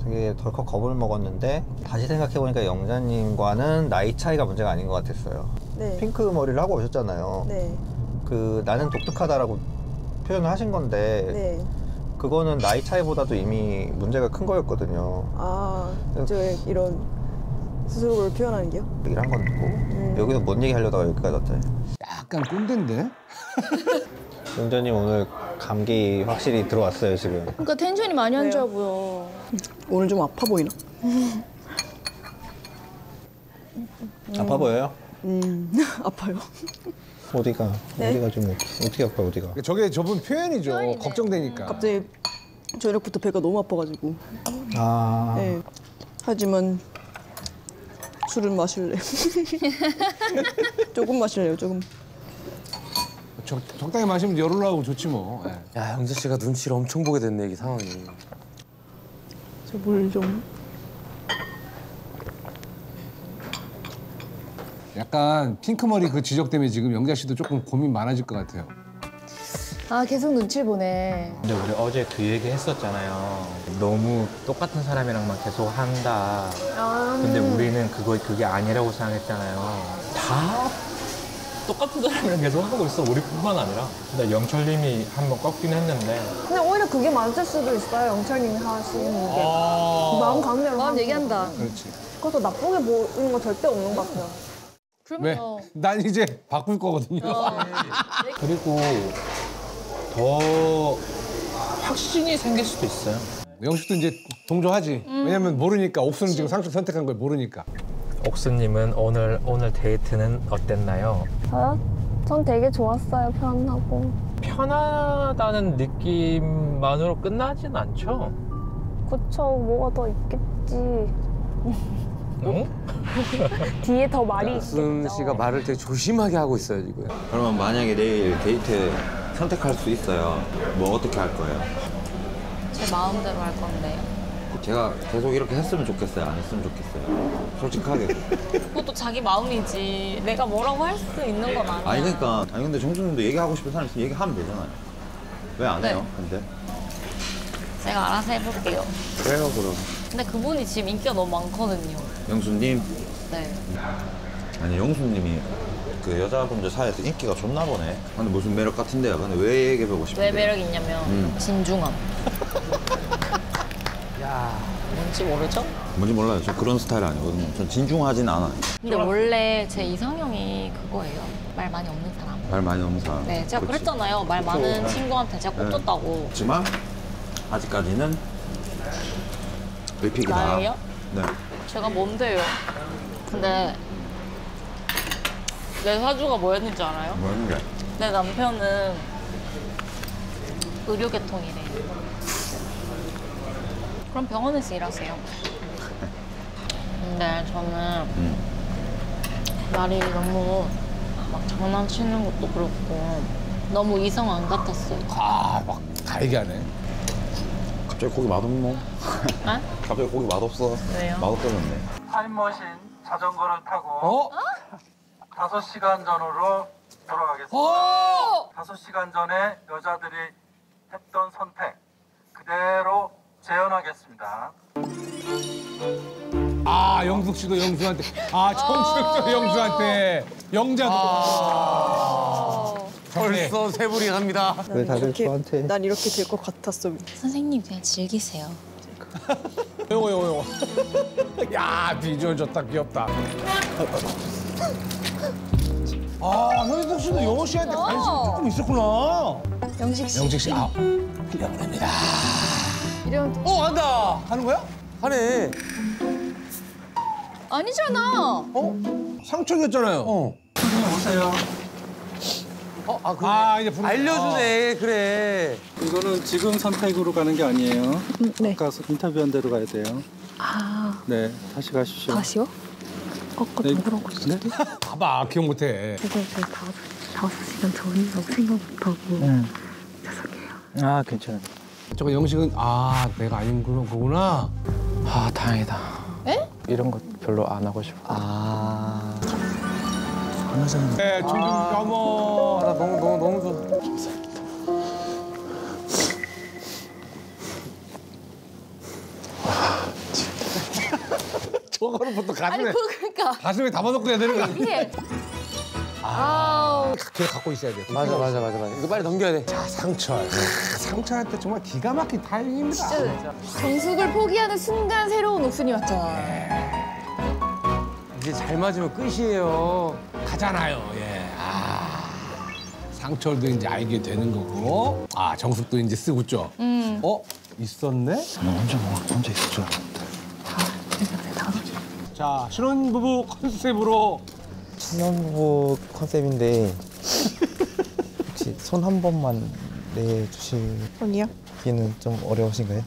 되게 덜컥 겁을 먹었는데 다시 생각해보니까 영자님과는 나이 차이가 문제가 아닌 것 같았어요. 네. 핑크 머리를 하고 오셨잖아요. 네. 그 나는 독특하다라고 표현을 하신 건데 네. 그거는 나이 차이보다도 이미 문제가 큰 거였거든요. 아, 저 이런 스스로를 표현하는 게요? 얘기를 한 건 있고 여기서 뭔 얘기 하려다가 여기까지 왔대. 약간 꼰대인데? [laughs] 영자님 오늘 감기 확실히 들어왔어요 지금. 그러니까 텐션이 많이 안 좋아 보여. 오늘 좀 아파 보이나? 아파 보여요? 음, [laughs] 아파요. 어디가? 네? 어디가 좀 어떻게 아파 어디가? 저게 저분 표현이죠. 걱정되니까. 갑자기 저녁부터 배가 너무 아파가지고. 아. 네. 하지만 술은 마실래요. [laughs] 조금 마실래요, 조금. 적, 적당히 마시면 열 올라오고 좋지 뭐. 예. 야 영자 씨가 눈치를 엄청 보게 됐네 이게 상황이. 저 물 좀. 약간 핑크머리 그 지적 때문에 지금 영자 씨도 조금 고민 많아질 것 같아요. 아 계속 눈치를 보네. 근데 우리 어제 그 얘기 했었잖아요. 너무 똑같은 사람이랑만 계속 한다. 아. 근데 우리는 그거 그게 아니라고 생각했잖아요. 다 똑같은 사람이랑 계속 하고 있어. 우리뿐만 아니라. 근데 영철님이 한번 꺾긴 했는데. 근데 오히려 그게 맞을 수도 있어요. 영철님이 하시는 게. 아. 마음 가는 대로 마음 얘기한다. 그렇지. 그것도 나쁘게 보이는 거 절대 없는 것 같아요. 왜? 난 이제 바꿀 거거든요. [laughs] 그리고 더 확신이 생길 수도 있어요. 영식도 이제 동조하지. 음. 왜냐면 모르니까 옥수는 지금 상식 선택한 걸 모르니까. 옥수님은 오늘 오늘 데이트는 어땠나요? 저요? 전 되게 좋았어요. 편하고. 편하다는 느낌만으로 끝나진 않죠. 그쵸. 뭐가 더 있겠지. 어? [laughs] 뒤에 더 말이 승 씨가 말을 되게 조심하게 하고 있어요 지금. 그러면 만약에 내일 데이트 선택할 수 있어요. 뭐 어떻게 할 거예요? 제 마음대로 할 건데요. 제가 계속 이렇게 했으면 좋겠어요. 안 했으면 좋겠어요. 솔직하게. [laughs] 그것도 자기 마음이지. 내가 뭐라고 할 수 있는 건 아니야. 아니 그러니까 아니 근데 정수님도 얘기하고 싶은 사람 있으면 얘기하면 되잖아요. 왜 안 해요? 근데 제가 알아서 해볼게요. 그래요 그럼. 근데 그분이 지금 인기가 너무 많거든요. 영수님 네. 아니 영수님이 그 여자분들 사이에서 인기가 좋나 보네. 근데 무슨 매력 같은데 요? 근데 왜 얘기해보고 싶은데? 왜 매력 있냐면 음. 진중함. [laughs] 야 뭔지 모르죠? 뭔지 몰라요. 저 그런 스타일 아니거든요. 전 진중하진 않아요. 근데 원래 제 이상형이 그거예요. 말 많이 없는 사람. 말 많이 없는 사람. 네, 제가 그치. 그랬잖아요. 말 그쵸. 많은 친구한테 제가 네. 꼽줬다고. 그렇지만 아직까지는 의픽이다. 나예요? 네. 제가 뭔데요? 근데 내 사주가 뭐였는지 알아요? 뭐였는데? 내 남편은 의료계통이래. 그럼 병원에서 일하세요. 근데 저는 말이 너무 막 장난치는 것도 그렇고 너무 이성 안 같았어요. 아, 막 다 얘기하네. 갑자기 고기 맛없노? 네? [laughs] 갑자기 고기 맛없어. 왜요? 맛없다는데. 타임머신 자전거를 타고 어? 다섯 시간 전으로 돌아가겠습니다. 어? 다섯 시간 전에 여자들이 했던 선택 그대로 재현하겠습니다. 아, 영숙 씨도 영수한테. 아, 정숙도 영수한테. 영자도. 아. 벌써 세불이 갑니다. 왜 다들 이렇게, 저한테? 난 이렇게 될 것 같았어. 선생님 그냥 즐기세요. 요거, 요거, 요거. [laughs] 야, 비주얼 좋다. 귀엽다. 아, 현석 씨도 영호 씨한테 관심이 조금 있었구나. 영식 씨. 영식 씨, 아, 흘려보냅니다. 이런. 어, 한다. 하는 거야? 하네. 아니잖아. 어? 상처였잖아요. 어. 오세요. 어, 아, 그래. 아, 이제 부르... 알려주네, 그래. 이거는 지금 선택으로 가는 게 아니에요. 네. 아까 인터뷰한 대로 가야 돼요. 아, 네, 다시 가십시오. 다시요? 아까 네. 누구라고 했었지? [laughs] 봐봐, 기억 못해. 제가 제가 다섯, 다섯 시간 전이라고 생각 못하고 아 괜찮아요. 저거 영식은 아 내가 아닌 그런 거구나. 아 다행이다. 에? 이런 거 별로 안 하고 싶어. 안 하잖아. 네, 종종 어머. 나 너무 너무 너무 좋아. [laughs] 저거는 보통 가슴에 아니 그러니까. 가슴에 담아놓고 해야 되는 거 아니야? 이게. 아우. 걔 갖고 있어야 돼. 맞아 맞아 맞아 맞아. 이거 빨리 넘겨야 돼. 자 상철. 상철할 때 정말 기가 막힌 타이밍입니다. 진짜 정숙을 포기하는 순간 새로운 옥순이 왔잖아. 이제 잘 맞으면 끝이에요. 가잖아요. 예. 아. 상철도 이제 알게 되는 거고. 아 정숙도 이제 쓰고 죠. 음. 어 있었네? 나 혼자 뭐 혼자 있을 줄 알았는데. 자 신혼부부 컨셉으로 신혼부부 컨셉인데 혹시 손 한 번만 내주실 손이요? 기는 좀 어려우신가요?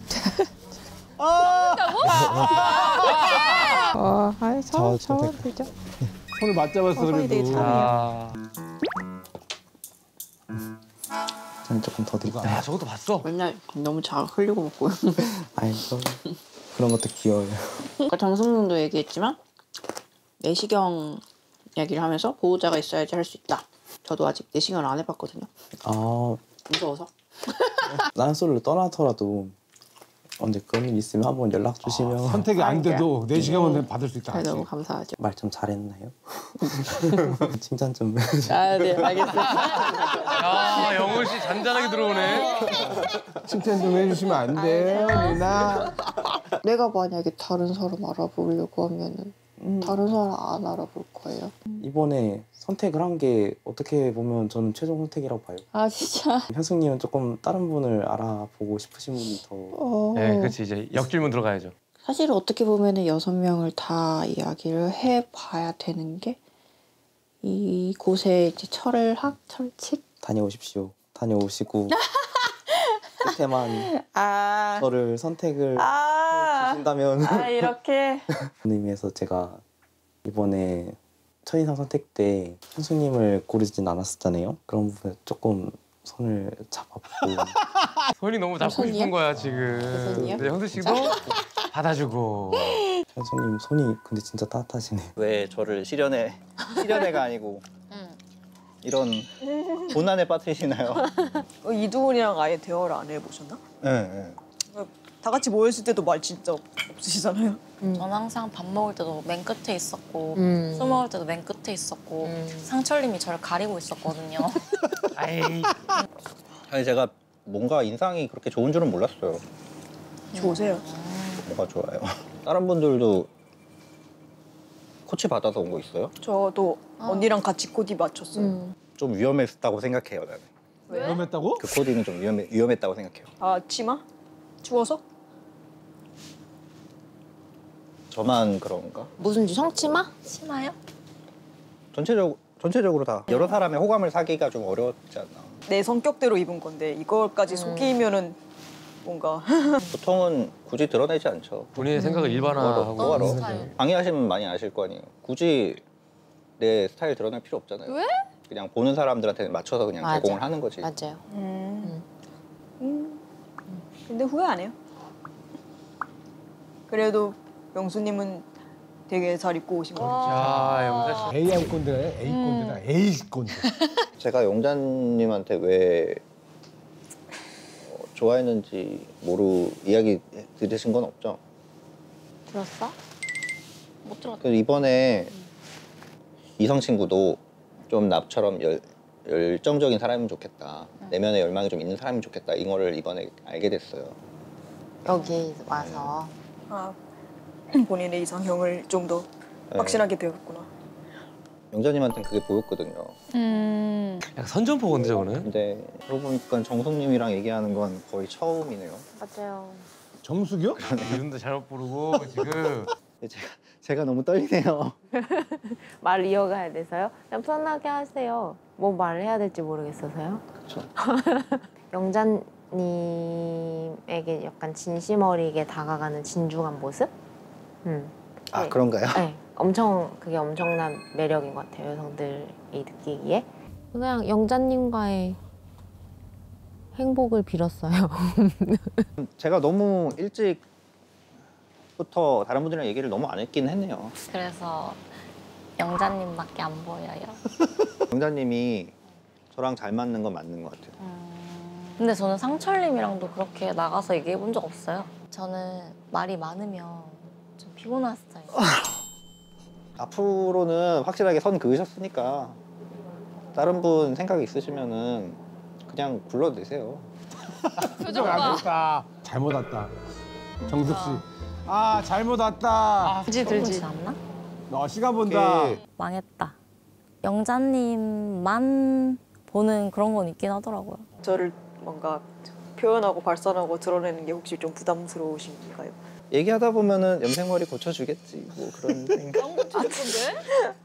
어, [laughs] 아이 저- 저 저, 백- 되죠. 손을 맞잡았어 어, 손이 되게 그래도. 차네요. 아. 저는 조금 더 드릴까요? 아 저것도 봤어. 맨날 너무 잘 흘리고 먹고요. 아이 그런, 그런 것도 귀여워요. 아까 정숙님도 얘기했지만 내시경 이야기를 하면서 보호자가 있어야지 할 수 있다. 저도 아직 내시경을 안 해봤거든요. 아 무서워서. 란솔로 떠나더라도 언제 그런 일 있으면 한번 연락 주시면 선택이 안 돼도 내 시간은 받을 수 있다. 네, 너무 감사하죠. 말 좀 잘했나요? [laughs] 칭찬 좀 아, 네, 알겠어요. 야 영호 씨 잔잔하게 들어오네. 칭찬 좀 해주시면 안 돼요, 누나? 내가 만약에 다른 사람 알아보려고 하면은 다른 사람 안 알아볼 거예요. 이번에 선택을 한 게 어떻게 보면 저는 최종 선택이라고 봐요. 아 진짜. [laughs] 현숙님은 조금 다른 분을 알아보고 싶으신 분이 더 어. 네, 그렇지 이제 역질문 들어가야죠. 사실 어떻게 보면은 여섯 명을 다 이야기를 해봐야 되는 게 이곳에 이제 철학, 철칙 다녀오십시오. 다녀오시고 [laughs] 끝에만 아, 저를 선택을 아, 해주신다면 아 이렇게 [laughs] 그런 의미에서 제가 이번에 첫인상 선택 때 현숙님을 고르진 않았었잖아요. 그런 부분에 조금 손을 잡아보고 [laughs] 손이 너무 잡고 손이요? 싶은 거야 지금. 그 손이요? 네, 현수 씨도 [laughs] 받아주고. 현숙님 손이 근데 진짜 따뜻하시네. 왜 저를 실연에 실연애가 아니고 이런 고난에 빠뜨리시나요? [laughs] 어, 이두훈이랑 아예 대화를 안 해보셨나? 네, 네. 다 같이 모였을 때도 말 진짜 없으시잖아요. 전 항상 밥 먹을 때도 맨 끝에 있었고 음. 술 먹을 때도 맨 끝에 있었고 상철님이 저를 가리고 있었거든요. [laughs] 아니 제가 뭔가 인상이 그렇게 좋은 줄은 몰랐어요. 좋으세요? 뭐가 좋아요. 다른 분들도 코치 받아서 온 거 있어요? 저도 언니랑 같이 코디 맞췄어요. 좀 위험했다고 생각해요, 나는. 왜? 위험했다고? 그 코디는 좀 위험해, 위험했다고 생각해요. 아 치마? 추워서? 저만 그런가? 무슨 성치마? 치마요? 전체적 전체적으로 다 여러 사람의 호감을 사기가 좀 어려웠지 않나. 내 성격대로 입은 건데 이걸까지 속이면은 뭔가 [laughs] 보통은 굳이 드러내지 않죠. 본인의 생각을 일반화하고 뭐하러? 있는 스타일. 방해하시면 많이 아실 거 아니에요. 굳이 내 스타일 드러낼 필요 없잖아요. 왜? 그냥 보는 사람들한테 맞춰서 그냥 맞아. 제공을 하는 거지. 맞아요. 음. 음. 근데 후회 안 해요. 그래도 영수님은 되게 잘 입고 오신 것 같아요. 야 영자 씨. A 꼰대가 A 꼰대다. A 꼰대. [laughs] 제가 용자님한테 왜 어, 좋아했는지 모르 이야기 들으신 건 없죠? 들었어? 못 들었다. 그래서 이번에 이성 친구도 좀 나처럼 열, 열정적인 사람이면 좋겠다. 내면의 열망이 좀 있는 사람이면 좋겠다. 이거를 이번에 알게 됐어요. 여기 와서 아, 본인의 이상형을 좀더 네. 확실하게 배웠구나. 영자님한테는 그게 보였거든요. 음. 약간 선전포고인데 저거는. 근데 그러고 보니까 정숙님이랑 얘기하는 건 거의 처음이네요. 맞아요. 정숙이요? 이름도 잘못 부르고 지금. 제가, 제가 너무 떨리네요. [laughs] 말 이어가야 돼서요? 그냥 편하게 하세요. 뭐 말을 해야 될지 모르겠어서요. 그렇죠. [laughs] 영자님에게 약간 진심 어리게 다가가는 진중한 모습? 음. 아 네. 그런가요? 네, 엄청 그게 엄청난 매력인 것 같아요 여성들이 느끼기에 그냥 영자님과의 행복을 빌었어요 [laughs] 제가 너무 일찍 부터 다른 분들이랑 얘기를 너무 안 했긴 했네요. 그래서 영자님밖에 안 보여요. [laughs] 영자님이 저랑 잘 맞는 건 맞는 것 같아요. 근데 저는 상철님이랑도 그렇게 나가서 얘기해 본 적 없어요. 저는 말이 많으면 좀 피곤한 스타일. [laughs] 앞으로는 확실하게 선 그으셨으니까 다른 분 생각 있으시면은 그냥 불러내세요. 표정 안 됐다. 잘못 왔다. 정숙 씨. 아 잘못 왔다. 들지 들지 않나? 너 시간 본다. 망했다. 영자님만 보는 그런 건 있긴 하더라고요. 저를 뭔가 표현하고 발산하고 드러내는 게 혹시 좀 부담스러우신가요? 얘기하다 보면은 염색머리 고쳐주겠지 뭐 그런 [laughs] 생각.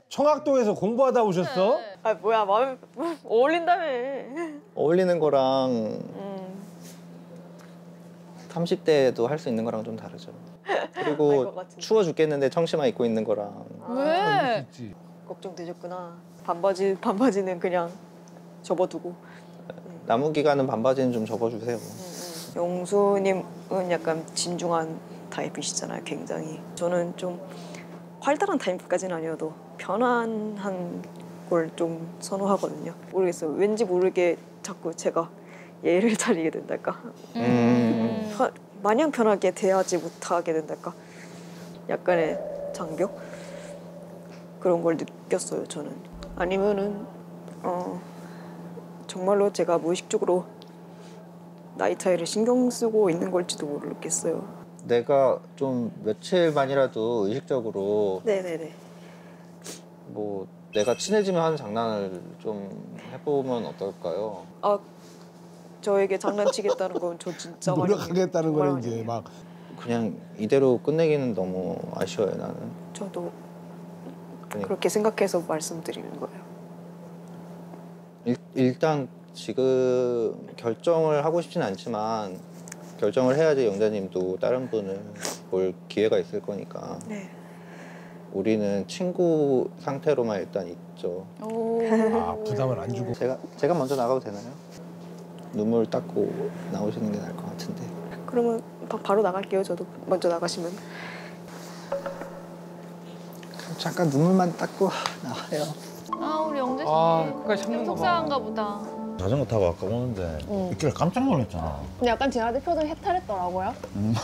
청학동에서 공부하다 오셨어? 아 뭐야 마음 어울린다며. 어울리는 거랑 음. 30대에도 할 수 있는 거랑 좀 다르죠. 알 그리고. 추워 죽겠는데 청심화 입고 있는 거랑 왜? 걱정되셨구나. 반바지 반바지는 그냥 접어두고. 남은 기간은 반바지는 좀 접어주세요. 영수님은 약간 진중한 타입이시잖아요, 굉장히. 저는 좀 활달한 타입까지는 아니어도 편안한 걸 좀 선호하거든요. 모르겠어요. 왠지 모르게 자꾸 제가 예를 차리게 [laughs] 된달까. 음. 화- 마냥 편하게 대하지 못하게 된달까. 약간의 장벽 그런 걸 느꼈어요. 저는 아니면은 어 정말로 제가 무의식적으로 나이 차이를 신경 쓰고 있는 걸지도 모르겠어요. 내가 좀 며칠만이라도 의식적으로 네네네. 뭐 내가 친해지면 하는 장난을 좀 해보면 어떨까요? 아 저에게 장난치겠다는 건 저 진짜 [laughs] 많이 노력하겠다는 거는 이제 막 그냥 이대로 끝내기는 너무 아쉬워요 나는. 저도 그러니까. 그렇게 생각해서 말씀드리는 거예요. 일, 일단 지금 결정을 하고 싶진 않지만 결정을 해야지 영자님도 다른 분을 볼 기회가 있을 거니까 네. 우리는 친구 상태로만 일단 있죠. 아 부담을 안 주고. 제가 제가 먼저 나가도 되나요? 눈물 닦고 나오시는 게 나을 것 같은데. 그러면 바, 바로 나갈게요. 저도 먼저 나가시면. 잠깐 눈물만 닦고 나와요. 아 우리 영자 씨. 아, 끝까지 참는 거 봐. 속상한가 보다. 자전거 타고 아까 오는데 응. 있길래 깜짝 놀랐잖아. 근데 약간 때 표정이 해탈했더라고요. 음.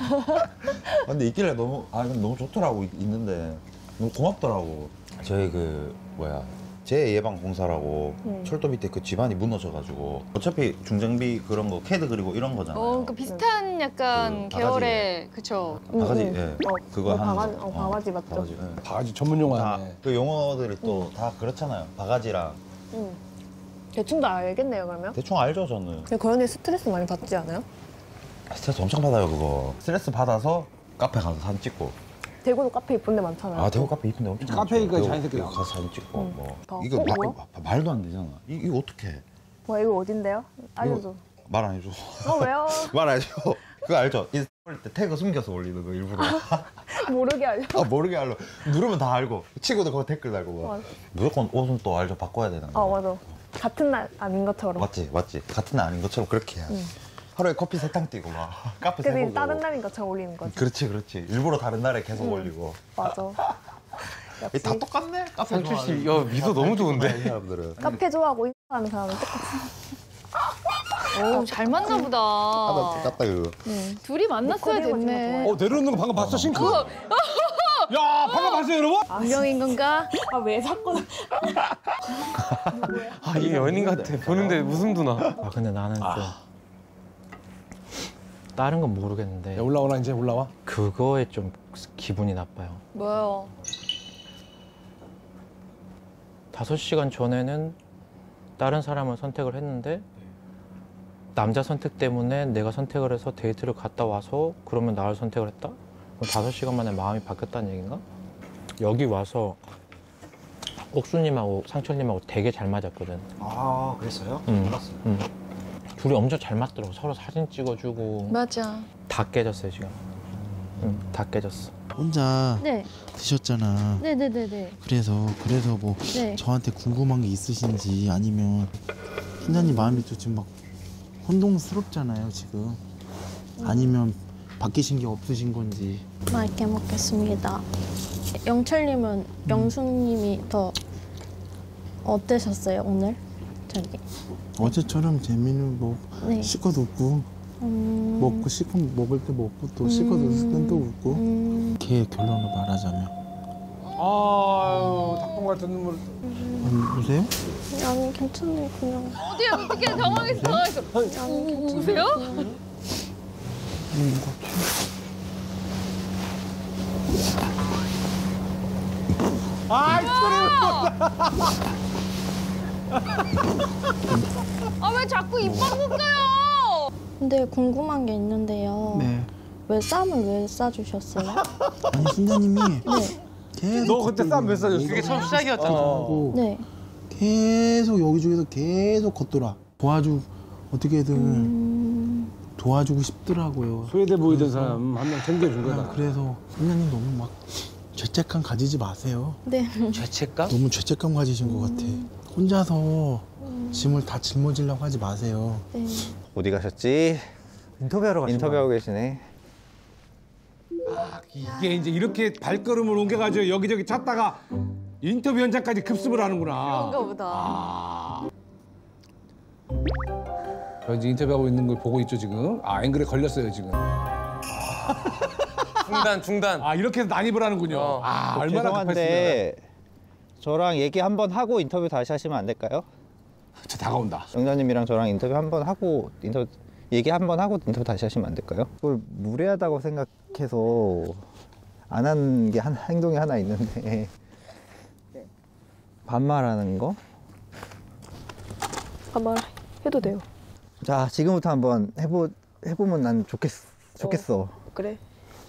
[laughs] 근데 있길래 너무 아 이건 너무 좋더라고 있- 있는데 너무 고맙더라고. 저희 그 뭐야 재해 예방 공사라고 음. 철도 밑에 그 집안이 무너져가지고 어차피 중장비 그런 거 캐드 그리고 이런 거잖아요. 어, 그 비슷한 약간 그 계열의 그쵸. 바가지 응, 예 응. 그거 어, 하는 바가지, 거. 어, 바가지 맞죠? 바가지, 예. 바가지 전문 용어네. 그 용어들이 또 다 그렇잖아요. 바가지랑 응. 대충 다 알겠네요 그러면. 대충 알죠 저는. 근데 그런 애 스트레스 많이 받지 않아요? 스트레스 엄청 받아요 그거. 스트레스 받아서 카페 가서 사진 찍고. 대구도 카페 이쁜 데 많잖아요. 아 대구 카페 이쁜 데 엄청 카페니까 많죠. 자연스럽게 대구 가서 사진 찍고 응. 뭐더 이거 크고? 마- 마- 말도 안 되잖아. 이, 이거 어떻게 뭐 이거 어딘데요? 알려줘. 말 안 해줘. 어 왜요? [laughs] 말 안 해줘. 그거 알죠? 때 태그 숨겨서 올리는 거 일부러. [laughs] 모르게 알려. 아 모르게 알려. 누르면 다 알고. 친구들 거기 댓글 달고 막. 맞아. 무조건 옷은 또 알죠. 바꿔야 되는 거. 어 맞아. 같은 날 아닌 것처럼. 맞지 맞지. 같은 날 아닌 것처럼 그렇게 해야 돼. 응. 하루에 커피 세 탕 뛰고 막 [laughs] 카페 세 근데 보고. 다른 날인 것처럼 올리는 거지. 그렇지 그렇지. 일부러 다른 날에 계속 응. 올리고. 맞아. [laughs] 이다 똑같네. 카페 상철 씨, 좋아하는 야, 미소 너무 좋은데? 이 사람들은. 카페 좋아하고 인사하는 사람은 똑같아. 오, 잘 맞나 보다. 똑같다 그거. 응. 둘이 만났어야 됐네. 어 내려오는 거 방금 봤어 싱크? [laughs] 야 방금 봤어요 여러분? 안경인 건가? 아 왜 자꾸 아, 이게 연인 같아. 보는데 웃음도 나. 아, 근데 나는 좀 다른 건 모르겠는데 올라오나 이제 올라와? 그거에 좀 기분이 나빠요. 뭐요? 다섯 시간 전에는 다른 사람을 선택을 했는데 남자 선택 때문에 내가 선택을 해서 데이트를 갔다 와서 그러면 나를 선택을 했다? 그럼 다섯 시간 만에 마음이 바뀌었다는 얘기인가? 여기 와서 옥수님하고 상철님하고 되게 잘 맞았거든. 아 그랬어요? 응. 몰랐어요. 응. 둘이 엄청 잘 맞더라고. 서로 사진 찍어주고 맞아. 다 깨졌어요 지금. 응, 다 깨졌어. 혼자 네. 드셨잖아. 네네네네. 그래서 그래서 뭐 네. 저한테 궁금한 게 있으신지 아니면 팀장님 마음이 또 지금 막 혼동스럽잖아요 지금. 아니면 바뀌신 게 없으신 건지. 맛있게 먹겠습니다. 영철님은 영숙님이 더 어떠셨어요 오늘? 저기. 어제처럼 재미는 뭐 네. 실컷 웃고 음. 먹고 실컷 먹을 때 먹고 또 실컷 웃을 땐 또 웃고 음. 걔 결론을 말하자면 아유 닭봉 같은 눈물. 음, 보세요? 아니 괜찮아요 그냥. 어디에 어떻게 당황했어 당황했어. 우- 우세요? 음, 아이 [laughs] 아 왜 자꾸 입방 묶어요? 근데 궁금한 게 있는데요. 네. 왜 쌈을 왜 싸주셨어요? [laughs] 아니 순자님이 네. 계속 너 그때 쌈몇 살이었어? 그게 처음 시작이었잖아. 하고 네. 계속 여기저기서 계속 걷더라 도와주 어떻게든 음. 도와주고 싶더라고요 소외돼 보이던 사람 한 명 챙겨준 거다. 그래서 순자님 너무 막 죄책감 가지지 마세요 네. 죄책감? 너무 죄책감 가지신 것 같아 혼자서 짐을 다 짊어지려고 하지 마세요 네. 어디 가셨지? 인터뷰하러 가신 인터뷰하고 계시네. 이게 이제 이렇게 발걸음을 옮겨가지고 여기저기 찾다가 인터뷰 현장까지 급습을 하는구나. 그런가 보다. 저 이제 인터뷰하고 있는 걸 보고 있죠 지금. 아 앵글에 걸렸어요 지금. 중단 중단. 아 이렇게 해서 난입을 하는군요. 아 얼마나 급했으면. 저랑 얘기 한번 하고 인터뷰 다시 하시면 안 될까요? 저 다가온다. 영자님이랑 저랑 인터뷰 한번 하고 인터뷰 얘기 한번 하고 인터뷰 다시 하시면 안 될까요? 그걸 무례하다고 생각해서 안한게한 행동이 하나 있는데 [laughs] 반말하는 거? 반말 해도 돼요. 자 지금부터 한번 해보 해보면 난 좋겠 좋겠어. 그래.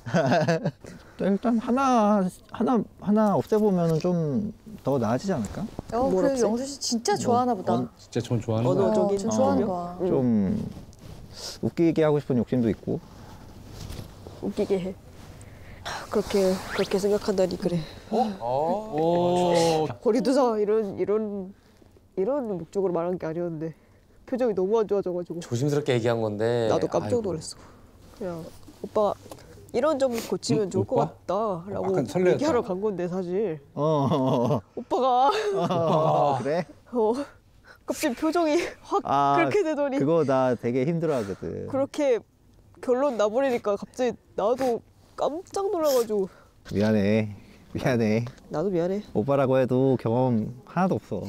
[laughs] 일단 하나 하나 하나 없애보면 좀 더 나아지지 않을까? 어, 뭘 그? 영수 씨 진짜 좋아하나 보다. 진짜 전 좋아하는 어, 거야. 저기 좋아하는 어, 거야. 좀 웃기게 하고 싶은 욕심도 있고. 웃기게 해. 그렇게 그렇게 생각한다니 그래. 오. 거리두자 이런 이런 이런 목적으로 말한 게 아니었는데 표정이 너무 안 좋아져가지고 조심스럽게 얘기한 건데. 나도 깜짝 아이고. 놀랐어. 그냥 오빠가 이런 점 고치면 좋을 것 오빠? 같다라고 설레었다. 얘기하러 간 건데 사실 어. 오빠가 어, 그래? [laughs] 어, 갑자기 표정이 확 아, 그렇게 되더니 그거 나 되게 힘들어하거든. 그렇게 결론 나버리니까 갑자기 나도 깜짝 놀라가지고 미안해. 미안해. 나도 미안해. 오빠라고 해도 경험 하나도 없어.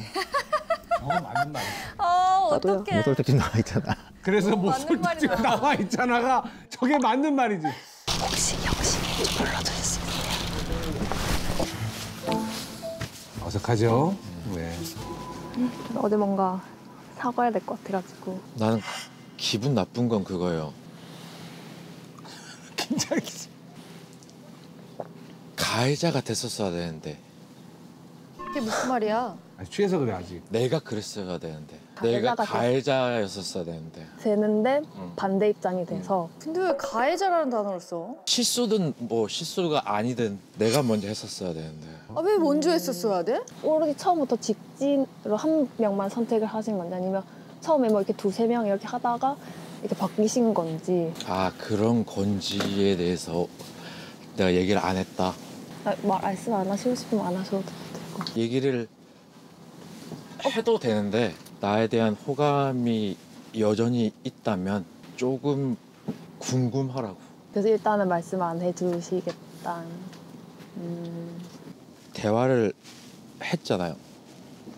맞는 말. 어. 어떡해. 모쏠특집 나와 있잖아. 그래서 뭐 맞는 솔직히 말이다. 나와 있잖아가 저게 맞는 말이지. 혹시 영식이 불러주실 수 어색하죠? 네. 어제 뭔가 사과해야 될 것 같아가지고 나는 기분 나쁜 건 그거예요. [laughs] 긴장했어. 가해자가 됐었어야 되는데 그게 무슨 말이야? 아니, 취해서 그래 아직. 내가 그랬어야 되는데. 내가 됐- 가해자였었어야 되는데. 되는데 반대 입장이 돼서. 근데 왜 가해자라는 단어를 써? 실수든 뭐 실수가 아니든 내가 먼저 했었어야 되는데. 아 왜 먼저 했었어야 돼? 오로지 처음부터 직진으로 한 명만 선택을 하신 건지 아니면 처음에 뭐 이렇게 두세 명 이렇게 하다가 이렇게 바뀌신 건지. 아 그런 건지에 대해서 내가 얘기를 안 했다. 아, 말씀 안 하시고 싶으면 안 하셔도 얘기를 해도 되는데 나에 대한 호감이 여전히 있다면 조금 궁금하라고. 그래서 일단은 말씀 안 해주시겠다 음, 대화를 했잖아요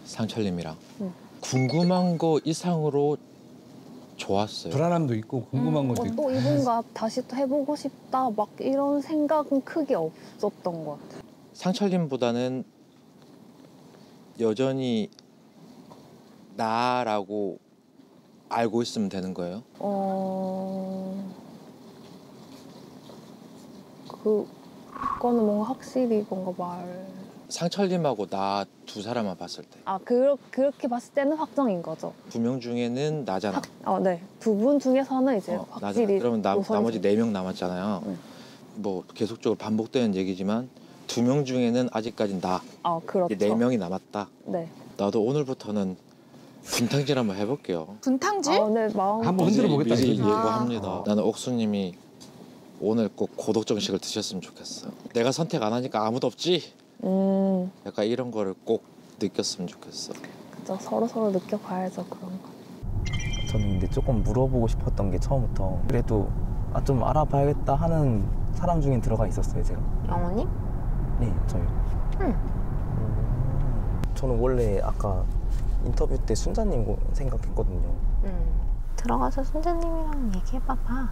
상철님이랑. 응. 궁금한 거 이상으로 좋았어요. 불안함도 있고 궁금한 것도 어, 있고. 또 이분과 다시 또 해보고 싶다 막 이런 생각은 크게 없었던 것 같아요. 상철님보다는 여전히 나라고 알고 있으면 되는 거예요? 어... 그, 그거는 뭔가 확실히 뭔가 말... 상철님하고 나 두 사람만 봤을 때 아, 그, 그렇게 봤을 때는 확정인 거죠. 두 명 중에는 나잖아. 어, 네. 두 분 중에서는 이제 나잖아. 확실히 그러면 나. 나머지 네 명 남았잖아요. 뭐 계속적으로 반복되는 얘기지만 두 명 중에는 아직까지 나. 아, 그렇죠. 네 명이 남았다. 네. 나도 오늘부터는 분탕질 한번 해볼게요. 분탕질? 아, 네, 마음. 미리- 미리 아. 예고합니다. 나는 옥수님이 오늘 꼭 고독 정식을 드셨으면 좋겠어. 내가 선택 안 하니까 아무도 없지. 음, 약간 이런 거를 꼭 느꼈으면 좋겠어. 그죠. 서로 서로 느껴봐야죠, 그런 거. 저는 근데 조금 물어보고 싶었던 게 처음부터 그래도 아, 좀 알아봐야겠다 하는 사람 중에 들어가 있었어요 제가 영호님? 네 저요 음, 저는 원래 아까 인터뷰 때 순자님 생각했거든요 응. 들어가서 순자님이랑 얘기해봐봐.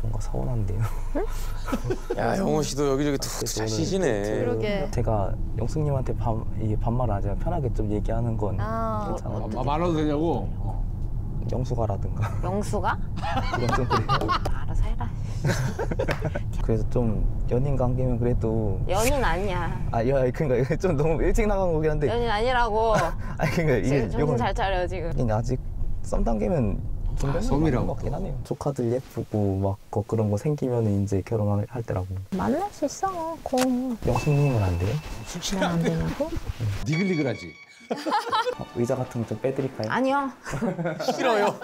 뭔가 서운한데요 [laughs] 야 영호 씨도 여기저기 툭 자시시네. 그러게. 제가 영숙님한테 반, 이게 반말 하자 편하게 좀 얘기하는 건 아, 괜찮아요 아, 말아도 되냐고? 영수가라든가 [laughs] 영수가? 그래요 알아서 해라. [laughs] 그래서 좀 연인 관계면 그래도 연인 아니야. 아, 야, 그러니까 좀 너무 일찍 나간 거긴 한데. 연인 아니라고. [laughs] 아니 그러니까 이게 지금 정신 잘 차려 지금. 아직 썸 단계면 좀 아, 아, 썸이라고 것 같긴 하네요. 조카들 예쁘고 막 거- 그런 거 생기면 이제 결혼할 때라고. 만날 수 있어. 공. 영숙님은 안 돼요? 왜안 되냐고? 니글니글하지. 어, 의자 같은 거 좀 빼드릴까요? 아니요. 싫어요.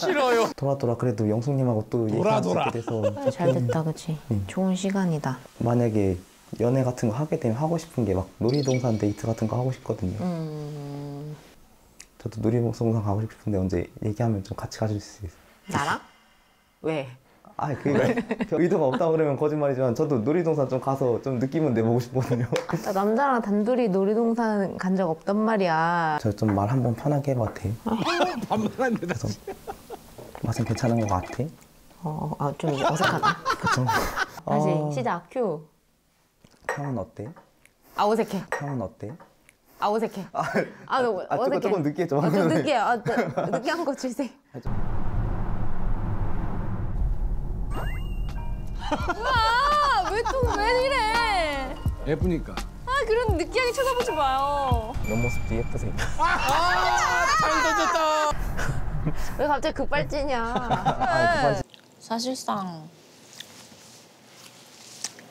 싫어요. 돌아 돌아 그래도 영숙님하고 또 돌아, 돌아. 돼서 잘 됐다, 그치? 좋은 시간이다. 만약에 연애 같은 거 하게 되면 하고 싶은 게 막 놀이동산 데이트 같은 거 하고 싶거든요. 음. 저도 놀이동산 가고 싶은데 언제 얘기하면 좀 같이 가실 수 있어요. 나랑? 왜? 아, 그 의도가 없다 그러면 거짓말이지만 저도 놀이동산 좀 가서 좀 느낌은 내보고 싶거든요. 나 남자랑 단둘이 놀이동산 간 적 없단 말이야. 저 좀 말 한 번 편하게 해봐도 돼요? 반말한데 나 맛은 괜찮은 것 같아? 어, 아, 좀 어색하다. 그쵸? 다시 아, 시작. 큐. 형은 어때? 아, 어색해. 형은 어때? 아, 어색해. 아, 너 아, 조금- 어색해. 조금 느끼했죠, [laughs] 아, 좀 방금. 느끼해. 아, 저, 느끼한 거질 색. 아, 왜또 왜 이래? 예쁘니까. 아, 그런 느끼하게 쳐다보지 마요. 옆모습도 예쁘세요. [laughs] 아, 잘 던졌다. [laughs] 왜 갑자기 급발진이야? [laughs] 아, 사실상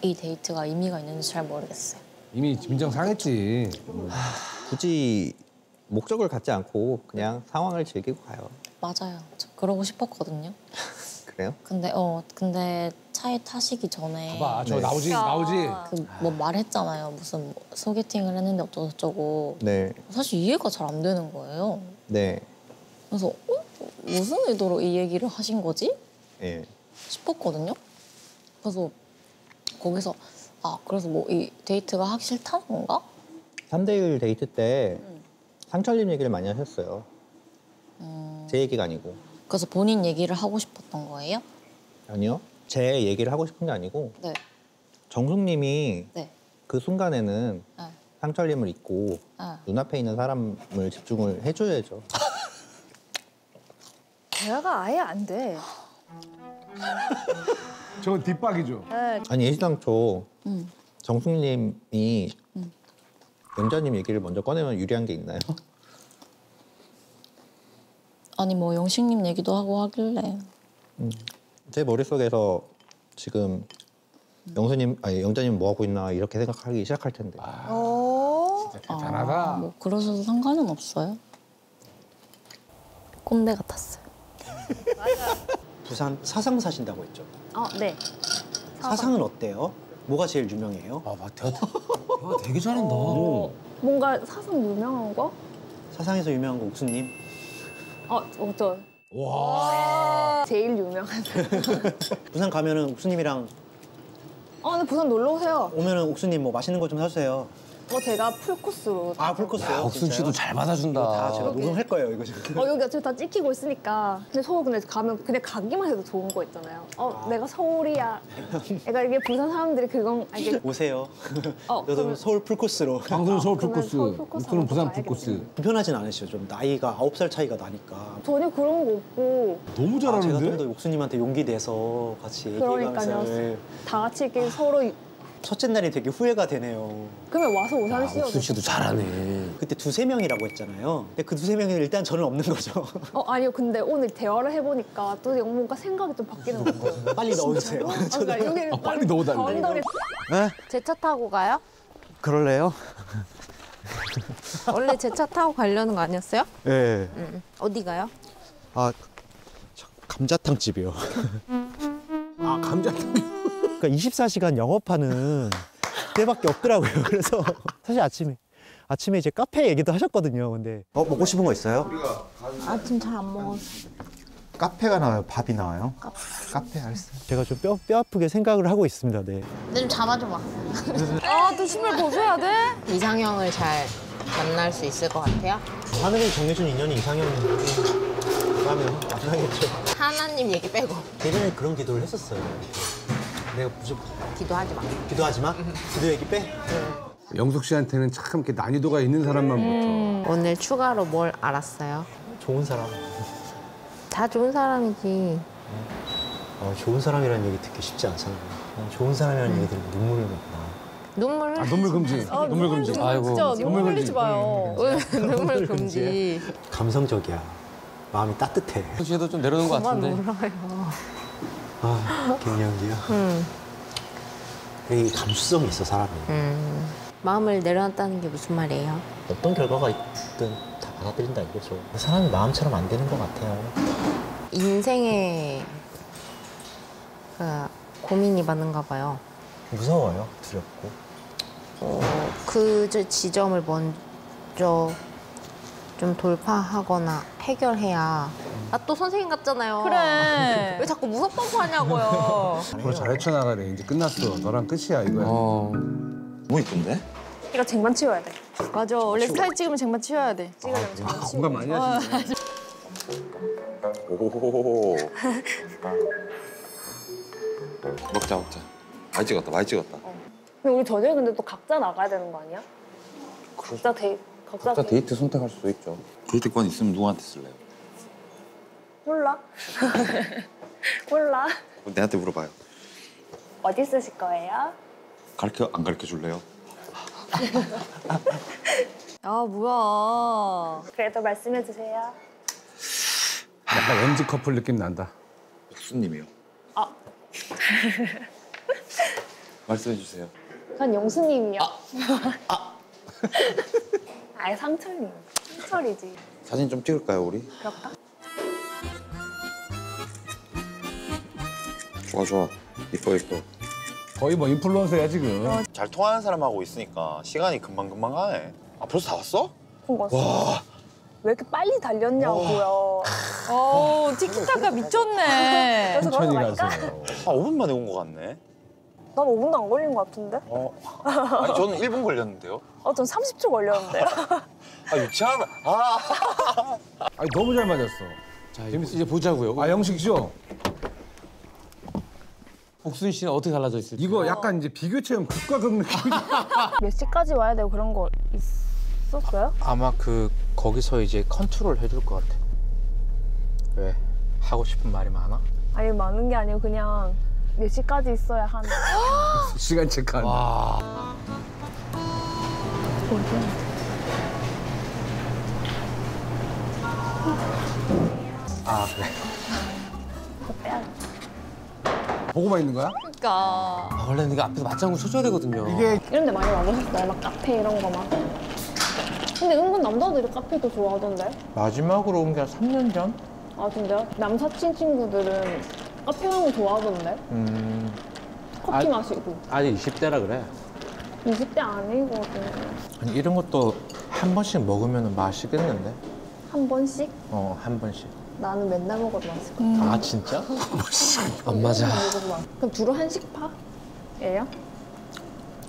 이 데이트가 의미가 있는지 잘 모르겠어요. 이미 짐정 상했지. 굳이 목적을 갖지 않고 그냥 상황을 즐기고 가요. 맞아요. 저 그러고 싶었거든요. 그래요? 근데 어 근데 차에 타시기 전에 봐봐, 저 나오지, 나오지. 그 뭐 말했잖아요. 무슨 뭐 소개팅을 했는데 어쩌고 저쩌고. 네, 사실 이해가 잘 안 되는 거예요. 네, 그래서 어? 무슨 의도로 이 얘기를 하신 거지? 예. 싶었거든요. 그래서 거기서 아 그래서 뭐 이 데이트가 하기 싫다는 건가? 3대1 데이트 때 상철님 얘기를 많이 하셨어요. 제 얘기가 아니고. 그래서 본인 얘기를 하고 싶었던 거예요? 아니요. 제 얘기를 하고 싶은 게 아니고 네. 정숙님이 네. 그 순간에는 네. 상철님을 잊고 네. 눈앞에 있는 사람을 집중을 해줘야죠. 대화가 아예 안 돼. 저건 뒷박이죠. 네. 아니 애시당초 음. 정숙님이 영자님 얘기를 먼저 꺼내면 유리한 게 있나요? 아니 뭐 영식님 얘기도 하고 하길래 제 머릿속에서 지금 영수님 아니 영자님 뭐 하고 있나 이렇게 생각하기 시작할 텐데. 어? 아, 뭐 그러셔도 상관은 없어요. 꼰대 같았어요. [laughs] 부산 사상 사신다고 했죠. 어, 네. 사상은 어때요? 뭐가 제일 유명해요? 아, 대화, 되게 잘한다. 뭔가 사상 유명한 거? 사상에서 유명한 거 옥수님. 어, 어저 와. 제일 유명한. [laughs] 부산 가면은 옥수님이랑 어, 근데 부산 놀러 오세요. 오면은 옥수님 뭐 맛있는 거 좀 사주세요. 어 제가 풀코스로. 아 풀코스요? 옥순 씨도 잘 받아준다. 다 제가 녹음할 거예요 이거 지금. 어 여기 어차피 다 찍히고 있으니까 근데 서울 근데 가면 그냥 가기만 해도 좋은 거 있잖아요. 어 내가 서울이야. 그러니까 이게 부산 사람들이 그건 아, 이게 오세요. 어, 저도 그러면- 서울 풀코스로. 방송은 서울 풀코스, 옥수는 부산 풀코스. 불편하진 않으시죠? 좀 나이가 아홉 살 차이가 나니까. 전혀 그런 거 없고 너무 아, 제가 잘하는데? 좀더 옥수님한테 용기 내서 같이 얘기해가면서 그러니까요. 다 같이 이렇게 서로 첫째 날이 되게 후회가 되네요. 그러면 와서 우산을 씌워. 옥순 씨도 잘하네. 그때 두세 명이라고 했잖아요. 근데 그 두세 명이 일단 저는 없는 거죠. 어 아니요 근데 오늘 대화를 해보니까 또 뭔가 생각이 좀 바뀌는 거예요. 빨리 넣어주세요. 아, 그러니까 여기를 아, 빨리 넣어달래. 네? 제 차 타고 가요? 그럴래요? [laughs] 원래 제 차 타고 가려는 거 아니었어요? 네. 응. 어디 가요? 아저 감자탕 집이요. 아 감자탕. 그러니까 24시간 영업하는 때밖에 없더라고요. [laughs] 그래서 사실 아침에 아침에 이제 카페 얘기도 하셨거든요. 근데 어 먹고 싶은 거 있어요? 아침 잘 안 먹었어. 카페가 나와요. 밥이 나와요? 카페 알았어. 제가 좀 뼈 뼈 아프게 생각을 하고 있습니다. 네. 근데 좀 잡아줘 봐. [laughs] 아또 신발 벗어야 돼? 이상형을 잘 만날 수 있을 것 같아요? 하늘이 정해준 인연이 이상형이라면 만나겠죠. 하나님 얘기 빼고 예전에 그런 기도를 했었어요. 내가 무조건 기도하지 마. 기도하지 마. 기도 얘기 빼. 영숙 씨한테는 참 이렇게 난이도가 있는 사람만 붙어. 오늘 추가로 뭘 알았어요? 좋은 사람. 다 좋은 사람이지. 어, 좋은 사람이라는 얘기 듣기 쉽지 않잖아요. 어, 좋은 사람이라는 얘기 들으면 눈물이 나. 눈물 아, 눈물 금지. 아, 눈물 금지. 아이고. 진짜 눈물 흘리지 마요. 눈물 금지. 감성적이야. 마음이 따뜻해. 씨도 좀 내려놓은 것 같은데. 울어요. 아, 김영기야. 음. 되게 감수성이 있어, 사람이. 음. 마음을 내려놨다는 게 무슨 말이에요? 어떤 결과가 있든 다 받아들인다 이거죠. 사람이 마음처럼 안 되는 것 같아요. 인생에 그 고민이 많은가 봐요. 무서워요, 두렵고. 어, 그저 지점을 먼저 좀 돌파하거나 해결해야 나 또 선생님 같잖아요. 그래. [laughs] 왜 자꾸 무섭다고 하냐고요. 앞으로 잘 헤쳐나가래. 이제 끝났어. 너랑 끝이야 이거야. 너무 이쁜데? 이거 쟁반 치워야 돼. 맞아. 원래 스타일 찍으면 쟁반 치워야 돼. 찍으려면 쟁반 치워. 공감 많이 하시네. 오호호호. 먹자 먹자. 많이 찍었다 많이 찍었다. 근데 우리 저녁에 근데 또 각자 나가야 되는 거 아니야? 각자 데이 각자, 각자 데이 데이트 선택할 수도 있죠. 데이트권 있으면 누구한테 쓸래요? 몰라. [laughs] 몰라. 내한테 물어봐요. 어디 쓰실 거예요? 가르쳐 안 가르쳐 줄래요? [laughs] 아 뭐야. 그래도 말씀해 주세요. 약간 MZ 커플 느낌 난다. 옥수님이요. 아. [laughs] 말씀해 주세요. 전 용수님이요. 아. 아예 상철님. 상철이지. 사진 좀 찍을까요 우리? 그럴까? 좋아 좋아. 이뻐 이뻐. 거의 뭐 인플루언서야 지금. 잘 통하는 사람하고 있으니까 시간이 금방 금방 가네. 아 벌써 다 왔어? 그거 와. 왜 이렇게 빨리 달렸냐고요. 어, 티키타카 [laughs] 미쳤네. 그래서 걸어 갈까? 아 5분 만에 온 것 같네. 난 5분도 안 걸린 것 같은데? 어. 아니 저는 1분 걸렸는데요. 어, 전 30초 걸렸는데. [laughs] 아 유치하면 아. 아니 너무 잘 맞았어. 자 이제 보자고요. 아 영식 씨요. 옥순 씨는 어떻게 달라져 있을지. 이거 약간 이제 비교 체험 극과 극 느낌. 몇 시까지 와야 되고 그런 거 있었어요? 아마 그 거기서 이제 컨트롤 해줄 것 같아. 왜 하고 싶은 말이 많아? 아니, 많은 게 아니고 그냥 몇 시까지 있어야 하나. [laughs] 시간 체크한다. 와. 아 그래. 보고만 있는 거야? 그러니까. 아, 원래는 이게 앞에서 맞장구 쳐줘야 되거든요. 이게 이런 데 많이 와보셨어요? 막 카페 이런 거 막. 근데 은근 남자들이 카페도 좋아하던데? 마지막으로 온 게 한 3년 전? 아, 진짜요? 남사친 친구들은 카페 가는 거 좋아하던데? 음. 커피 아, 마시고. 아직 20대라 그래. 20대 아니거든. 아니 이런 것도 한 번씩 먹으면 맛있겠는데? 한 번씩? 어, 한 번씩. 나는 맨날 먹어도 맛있을 것 같아. 아 진짜? [laughs] 안 맞아. 그럼 주로 한식파예요?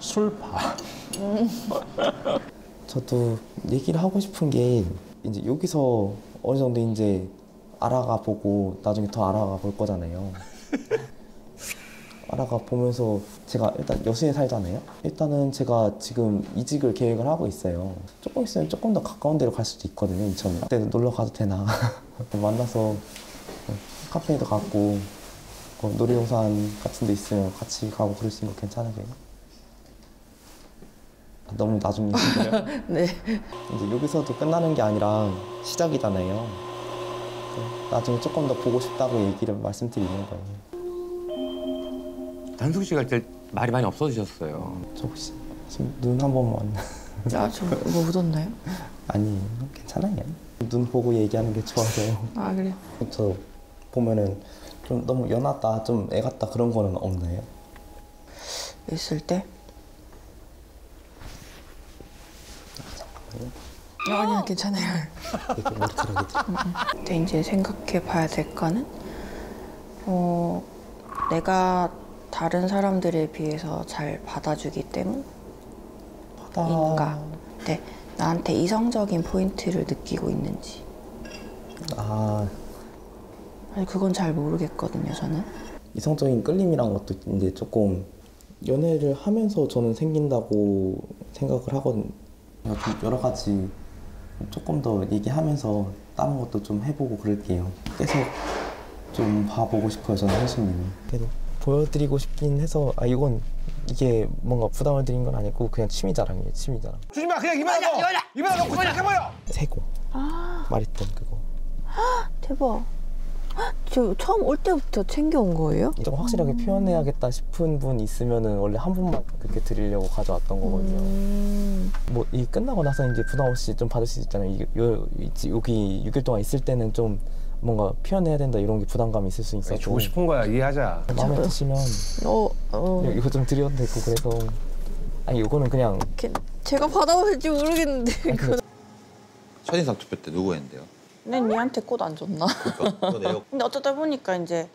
술파. [laughs] 저도 얘기를 하고 싶은 게 이제 여기서 어느 정도 이제 알아가 보고 나중에 더 알아가 볼 거잖아요. [laughs] 알아가 보면서 제가 일단 여수에 살잖아요. 일단은 제가 지금 이직을 계획을 하고 있어요. 조금 있으면 조금 더 가까운 데로 갈 수도 있거든요. 인천에. 그때 놀러 가도 되나 만나서 어, 카페에도 갔고 어, 놀이동산 같은 데 있으면 같이 가고 그럴 수 있는 거 괜찮으세요? 너무 나중 얘기인데요. [laughs] 네. 이제 여기서도 끝나는 게 아니라 시작이잖아요. 네, 나중에 조금 더 보고 싶다고 얘기를 말씀드리는 거예요. 단숙 씨가 때 말이 많이 없어지셨어요. 저 혹시 지금 눈한 번만. 아, 저 뭐 묻었나요? [laughs] 아니, 괜찮아요. 눈 보고 얘기하는 게 좋아서요. 아, 그래. 저 보면은 좀 너무 연하다, 좀 애 같다 그런 거는 없나요? 있을 때? 아, 아니야, 괜찮아요. 근데 이제 생각해 봐야 될 거는, 어, 내가 다른 사람들에 비해서 잘 받아주기 때문인가. 근데 나한테 이성적인 포인트를 느끼고 있는지. 아, 아니, 그건 잘 모르겠거든요, 저는. 이성적인 끌림이란 것도 이제 조금 연애를 하면서 저는 생긴다고 생각을 하거든요. 좀 여러 가지 조금 더 얘기하면서 다른 것도 좀 해보고 그럴게요. 계속 좀 봐보고 싶어요, 저는 현수님이. 그래도 보여드리고 싶긴 해서 아 이건 이게 뭔가 부담을 드린 건 아니고 그냥 취미 자랑이에요, 취미 자랑. 주지 마 그냥 입에다 넣어. 입에다 넣고 시작해버려. 세고 아, 말했던 그거. [gasps] 대박. 저 처음 올 때부터 챙겨온 거예요? 좀 확실하게 표현해야겠다 싶은 분 있으면은 원래 한 분만 그렇게 드리려고 가져왔던 거거든요. 뭐이 끝나고 나서 이제 부담 없이 좀 받을 수 있잖아요. 이게 요, 이- 여기 6일 동안 있을 때는 좀 뭔가 표현해야 된다 이런 게 부담감이 있을 수 있어서 주고 싶은 거야 이해하자. 마음에 드시면 어, 어. 이거 좀 드려도 되고 그래서 아니 이거는 그냥 제가 받아볼지 모르겠는데. 이거. 첫인상 투표 때 누구 했는데요? 근데 니한테 꽃 안 줬나? [laughs] 근데 어쩌다 보니까 이제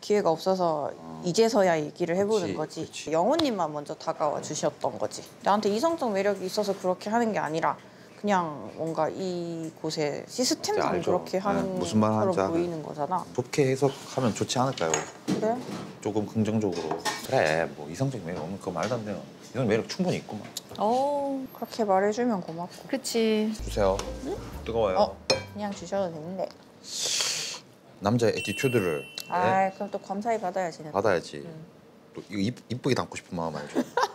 기회가 없어서 이제서야 얘기를 해보는 거지. 영호님만 먼저 다가와 주셨던 거지. 나한테 이성적 매력이 있어서 그렇게 하는 게 아니라 그냥 뭔가 이 곳의 시스템상. 그렇게 네, 하는 무슨 말 하는지 것처럼. 보이는 거잖아. 좋게 해석하면 좋지 않을까요? 그래? 조금 긍정적으로 그래 뭐 이성적인 매력 없는 거 말도 안 돼요 이성 매력 충분히 있구만 어 그렇게 말해주면 고맙고. 그치. 주세요 뜨거워요 어 그냥 주셔도 되는데. 남자의 attitude를 아 그럼 또 감사히 받아야지. 네, 받아야지 또 이거 이, 이쁘게 담고 싶은 마음 알죠? [laughs]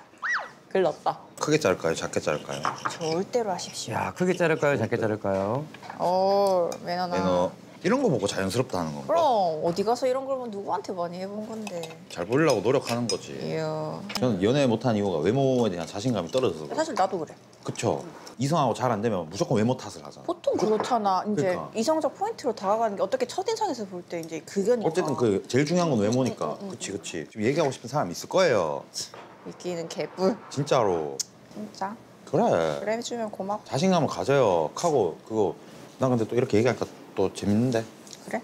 글렀다. 크게 자를까요? 작게 자를까요? 좋을 대로 하십시오. 야, 크게 자를까요? 작게 자를까요? 어 매너나. 매너 이런 거 보고 자연스럽다는 건가? 그럼 어디 가서 이런 걸 보면 누구한테 많이 해본 건데. 잘 보이려고 노력하는 거지 이야. 저는 연애 못한 이유가 외모에 대한 자신감이 떨어져서 그래요. 사실 나도 그래. 그쵸 이성하고 잘 안 되면 무조건 외모 탓을 하잖아 보통 그렇잖아. 이제 그러니까. 이성적 포인트로 다가가는 게 어떻게 첫인상에서 볼 때 이제 그거니까. 어쨌든 그 제일 중요한 건 외모니까 그치 그치 지금 얘기하고 싶은 사람 있을 거예요 믿기는 개뿔. 진짜로 진짜. 그래 그래 해주면 고맙고. 자신감을 가져요 하고 그거 난 근데 또 이렇게 얘기하니까 또 재밌는데 그래?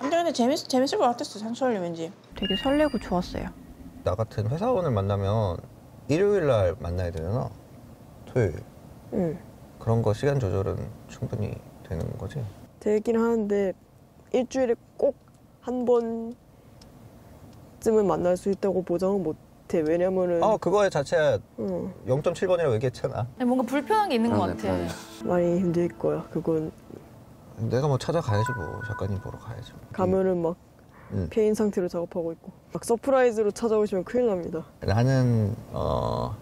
근데 근데 재밌 재밌을 것 같았어 상철이 왠지. 되게 설레고 좋았어요. 나 같은 회사원을 만나면 일요일 날 만나야 되잖아. 토요일. 응. 그런 거 시간 조절은 충분히 되는 거지. 되긴 하는데 일주일에 꼭 한 번쯤은 만날 수 있다고 보장은 못 해. 왜냐면은 어 그거에 자체야 응. 0.7번이라고 얘기했잖아. 뭔가 불편한 게 있는 것 같아. 많이 힘들 거야. 그건 내가 뭐 찾아가야지 뭐 작가님 보러 가야지. 가면은 막 응. 폐인 상태로 작업하고 있고 막 surprise로 찾아오시면 큰일 납니다. 나는 어,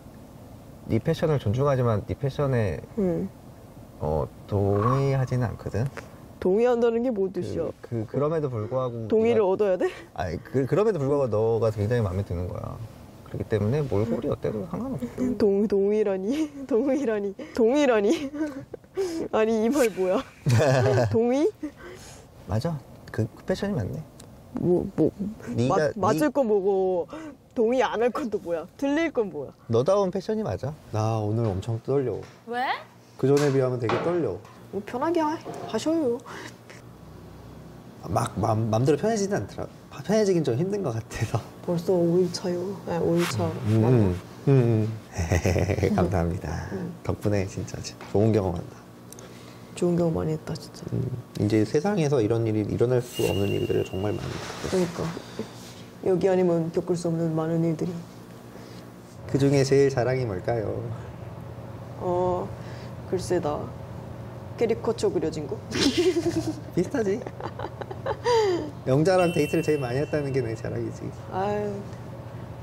네 패션을 존중하지만 네 패션에 응. 어, 동의하지는 않거든. 동의한다는 게뭔 뜻이야? 그 그럼에도 불구하고 동의를 네가- 얻어야 돼? 아니 그 그럼에도 불구하고 너가 굉장히 마음에 드는 거야. 그렇기 때문에 몰골이 어때도 상관없어. 동 동의라니 동의라니 동의라니 [laughs] 아니 이 말 뭐야? [laughs] 동의? 맞아. 그, 그 패션이 맞네. 뭐 뭐? 네가 맞을 건 뭐고 동의 안 할 건 또 뭐야? 틀릴 건 뭐야? 너다운 패션이 맞아. 나 오늘 엄청 떨려. 왜? 그 전에 비하면 되게 떨려. 뭐 편하게 하, 하셔요. 막 맘, 맘대로 편해지진 않더라. 편해지긴 좀 힘든 것 같아서. [laughs] 벌써 5일 차요. 네, 5일 차. 음. [laughs] 음. 감사합니다. 덕분에 진짜 좋은 경험한다. 좋은 경험 많이 했다 진짜. 음, 이제 세상에서 이런 일이 일어날 수 없는 일들을 정말 많이 겪었어. 그러니까 여기 아니면 겪을 수 없는 많은 일들이. 그 중에 제일 자랑이 뭘까요? 어 글쎄다. 캐리커처 그려진 거? [laughs] 비슷하지. 영자랑 데이트를 제일 많이 했다는 게 내 자랑이지. 아유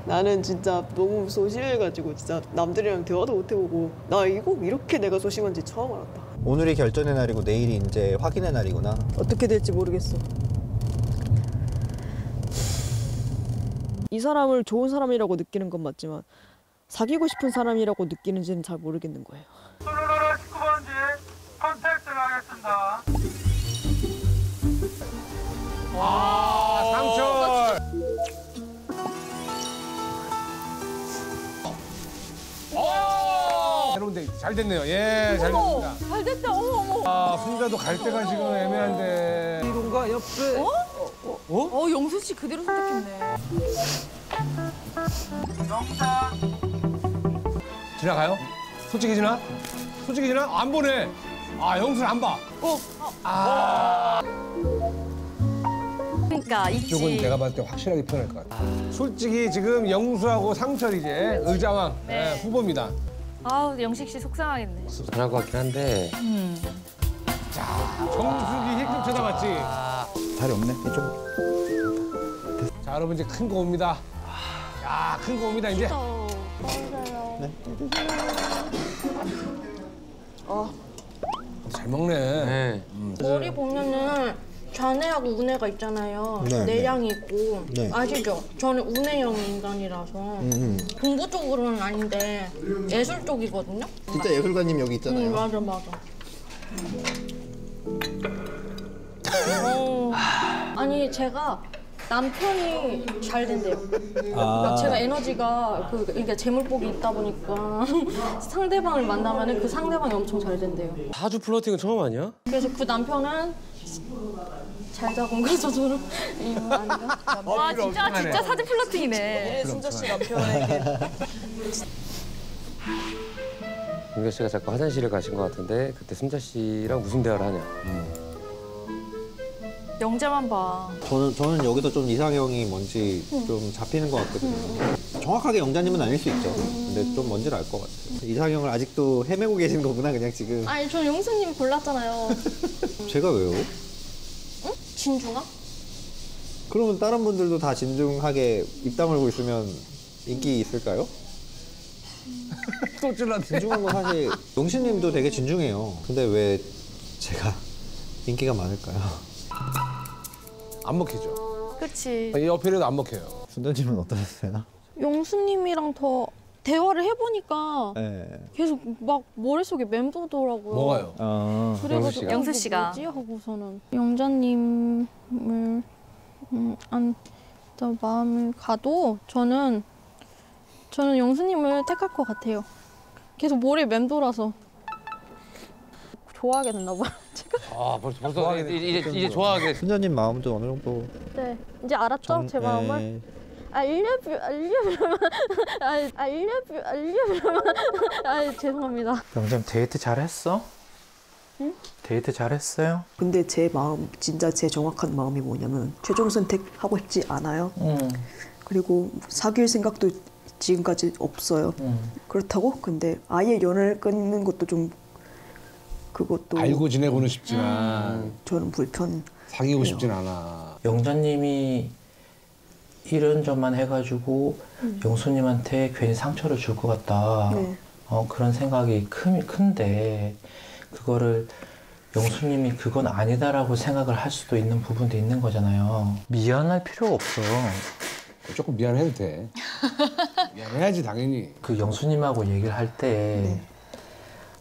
나는 진짜 너무 소심해가지고 진짜 남들이랑 대화도 못 해보고 나 이거 이렇게 내가 소심한지 처음 알았다. 오늘이 결전의 날이고 내일이 이제 확인의 날이구나. 어떻게 될지 모르겠어. 이 사람을 좋은 사람이라고 느끼는 건 맞지만 사귀고 싶은 사람이라고 느끼는지는 잘 모르겠는 거예요. 아, 상철. 어! 새로운 데이트 잘 됐네요. 예, 잘 됐습니다. 잘 됐다. 어머 어머. 아, 순자도 갈 때가 지금 애매한데. 이런가 옆에. 어? 어? 어 영수 씨 그대로 선택했네. 지나가요? 솔직히 지나? 솔직히 지나? 안 보네. 아, 영수를 안 봐. 어. 아. 그러니까 이쪽은 있지. 내가 봤을 때 확실하게 표현할 것 같아. 솔직히 지금 영수하고 상철 이제 의자왕 예, 후보입니다. 아우 영식 씨 속상하겠네. 잘할 것 같긴 한데 음. 정수기 힐끔 쳐다봤지? 자리 없네. 이쪽. 자, 여러분 이제 큰 거 옵니다. 야, 큰 거 옵니다, 이제. 어, 잘 먹네. 머리 보면은 좌뇌하고 우뇌가 있잖아요. 네, 내량이 있고 네. 아시죠? 저는 우뇌형 인간이라서 음. 공부 쪽으로는 아닌데 예술 쪽이거든요. 진짜 예술가님 여기 있잖아요. 응, 맞아 맞아. 어, 아니 제가 남편이 잘 된대요. 그러니까 아. 제가 에너지가 그 이게 재물복이 있다 보니까 [laughs] 상대방을 만나면은 그 상대방이 엄청 잘 된대요. 사주 플러팅은 처음 아니야? 그래서 그 남편은 잘 거죠 저는 이거 아닌가? 와 진짜 진짜 사진 플러팅이네. 순자 씨 남편에게 윤경 씨가 자꾸 화장실에 가신 것 같은데 그때 순자 씨랑 무슨 대화를 하냐? 영재만 봐. 저는 저는 여기서 좀 이상형이 뭔지 좀 잡히는 것 같거든요. 정확하게 영자님은 아닐 수 있죠. 근데 좀 뭔지를 알 것 같아요. 이상형을 아직도 헤매고 계신 거구나 그냥 지금. 아니 저 용수님이 골랐잖아요. [laughs] 제가 왜요? 응? 진중아? 그러면 다른 분들도 다 진중하게 입 다물고 있으면 인기 있을까요? 또 찔렀네. 진중한 건 사실 용신님도 되게 진중해요. 근데 왜 제가 인기가 많을까요? 안 먹히죠. 그치. 이 옆에라도 안 먹혀요. 순자님은 어떠셨어요? 용수님이랑 더 대화를 해보니까 네. 계속 막 머릿속에 맴돌더라고요. 뭐가요? 아, 그래가지고 영수 어, 씨가. 뭐 뭐지 하고서는 영자님을 음, 안더 마음을 가도 저는 저는 영수님을 택할 것 같아요. 계속 머리에 맴돌아서 좋아하게 됐나 봐요. [laughs] 지금. 아 벌써 벌써 이제 이제, 이제 좋아하게. 순자님 마음도 어느 정도 네, 이제 알았죠 제 마음을. 네. 아 1년 아 1년 [laughs] 아 1년 아 1년 [laughs] 아 죄송합니다. 영자님 데이트 잘했어? 응? 데이트 잘했어요? 근데 제 마음 진짜 제 정확한 마음이 뭐냐면 최종 선택하고 싶지 않아요. 응. 그리고 사귈 생각도 지금까지 없어요. 응. 그렇다고 근데 아예 연애를 끊는 것도 좀 그것도 알고 지내고는 싶지만 저는 불편. 사귀고 싶진 않아. 영자님이 이런저런 해가지고 음. 영수님한테 괜히 상처를 줄 것 같다. 네. 어, 그런 생각이 큰, 큰데 그거를 영수님이 그건 아니다라고 생각을 할 수도 있는 부분도 있는 거잖아요. 미안할 필요가 없어. 조금 미안해도 돼. [laughs] 미안해야지 당연히. 그 영수님하고 얘기를 할때 네.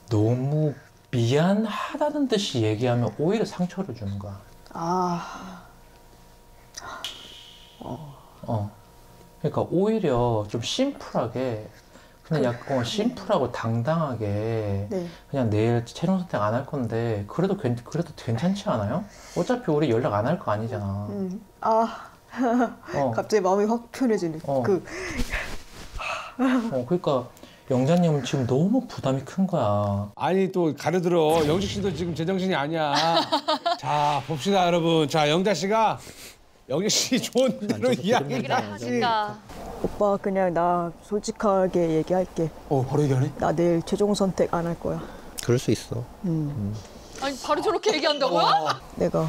너무 미안하다는 듯이 얘기하면 오히려 상처를 주는 거야. 아 어. 그러니까 오히려 좀 심플하게 그냥 약간 어, 심플하고 당당하게 네. 그냥 내일 최종 선택 안 할 건데 그래도 괜, 그래도 괜찮지 않아요? 어차피 우리 연락 안 할 거 아니잖아. 음. 아 어. [laughs] 갑자기 마음이 확 편해지네. 어. 그 어, 그러니까 영자님은 지금 너무 부담이 큰 거야. 아니 또 가려들어 영식 씨도 지금 제정신이 아니야. [laughs] 자 봅시다 여러분. 자 영자 씨가 영식 씨 좋은 대로 이야기를 하지. 오빠 그냥 나 솔직하게 얘기할게. 어 바로 얘기하네? 나 내일 최종 선택 안 할 거야. 그럴 수 있어. 음. 아니 바로 저렇게 얘기한다고요? 내가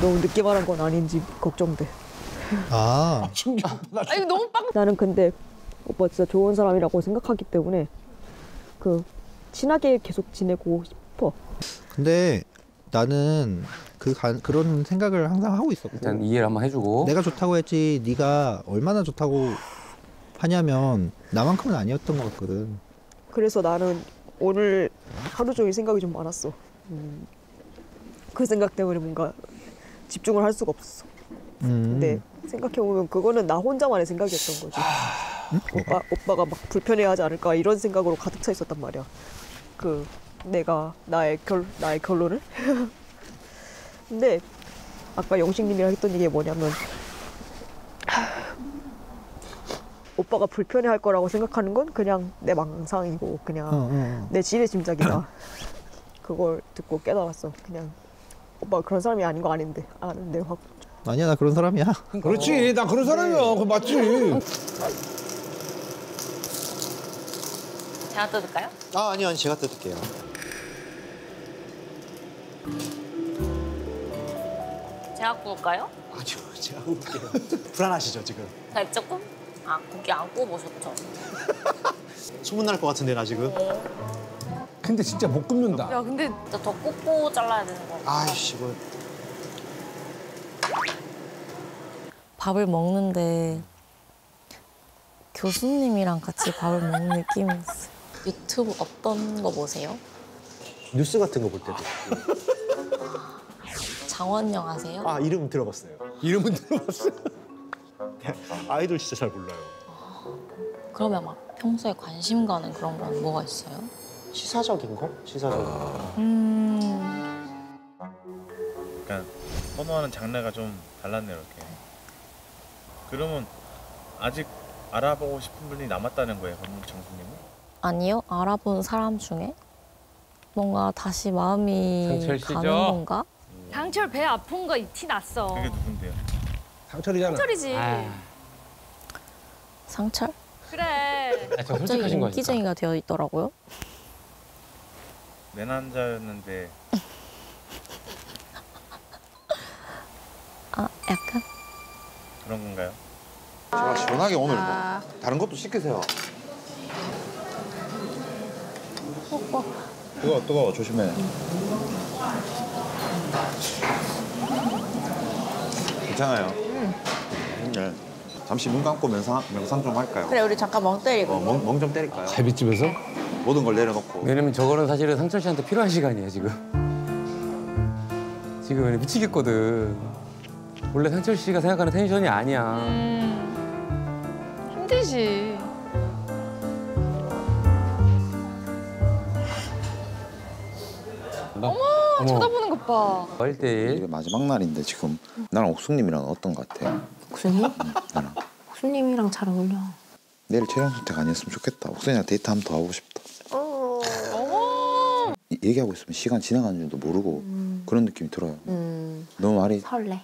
너무 늦게 말한 건 아닌지 걱정돼. 아. [laughs] 아니 너무 빵. 나는 근데 오빠 진짜 좋은 사람이라고 생각하기 때문에 그 친하게 계속 지내고 싶어. 근데 나는 그 가- 그런 생각을 항상 하고 있었고. 일단 이해를 한번 해주고. 내가 좋다고 했지 네가 얼마나 좋다고 하냐면 나만큼은 아니었던 것 같거든. 그래서 나는 오늘 하루 종일 생각이 좀 많았어. 음, 그 생각 때문에 뭔가 집중을 할 수가 없었어. 음. 근데 생각해보면 그거는 나 혼자만의 생각이었던 거지. 오빠, 오빠가 막 불편해하지 않을까 이런 생각으로 가득 차 있었단 말이야. 그 내가 나의 결 나의 결론을. [laughs] 근데 아까 영식님이랑 했던 얘기가 뭐냐면 오빠가 불편해할 거라고 생각하는 건 그냥 내 망상이고 그냥 어, 어. 내 지레 짐작이다. 그걸 듣고 깨달았어. 그냥 오빠 그런 사람이 아닌 거 아닌데 아는데 확 아니야 나 그런 사람이야. 그렇지 나 그런 사람이야. 그거 맞지. 제가 뜯을까요? 아 아니요 아니 제가 뜯을게요. 제가 구울까요? 아니요, 제가 볼게요. 불안하시죠 지금? 네, 조금? 아, 고기 안 구워보셨죠? [laughs] 소문 날 것 같은데 나 지금? 근데 진짜 못 굽는다. 야, 근데 더 꽂고 잘라야 되는 거. 아이씨 뭐 밥을 먹는데 교수님이랑 같이 밥을 먹는 느낌이었어요. 유튜브 어떤 거 보세요? 뉴스 같은 거 볼 때도. 장원영 아세요? 아 이름 들어봤어요. 이름은 들어봤어요. [laughs] 아이돌 진짜 잘 몰라요. 그러면 막 평소에 관심 가는 그런 건 뭐가 있어요? 시사적인 거? 시사적인 거. 음. 그러니까 선호하는 장르가 좀 달랐네요 이렇게. 그러면 아직 알아보고 싶은 분이 남았다는 거예요, 박문기 장수님은? 아니요. 알아본 사람 중에 뭔가 다시 마음이 상철 씨죠? 가는 건가? 상철 배 아픈 거 티 났어. 그게 누군데요? 상철이잖아. 상철이지. 상철? 그래. 아, 저 갑자기 솔직하신 거 인기쟁이가 되어 있더라고요. 내 남자였는데 아, 약간? 그런 건가요? 제가 시원하게 오늘 뭐 다른 것도 시키세요. 뜨거워 뜨거워 조심해. 괜찮아요. 네. 잠시 눈 감고 명상 명상 좀 할까요? 그래 우리 잠깐 멍 때리고. 어, 멍 좀 때릴까요? 갈비집에서? 모든 걸 내려놓고. 왜냐면 저거는 사실은 상철 씨한테 필요한 시간이에요 지금. 지금 미치겠거든. 원래 상철 씨가 생각하는 텐션이 아니야. 힘들지. 어머, 쳐다보는 것 봐. 1대1. 이게 마지막 날인데 지금 나랑 옥수님이랑 어떤 것 같아? 옥수님? 나랑 옥수님이랑 잘 어울려. 내일 최종 선택 아니었으면 좋겠다. 옥수님이랑 데이트 한 번 더 하고 싶다. 이- 얘기하고 있으면 시간 지나가는 줄도 모르고 그런 느낌이 들어요. 음. 너무 말이 설레.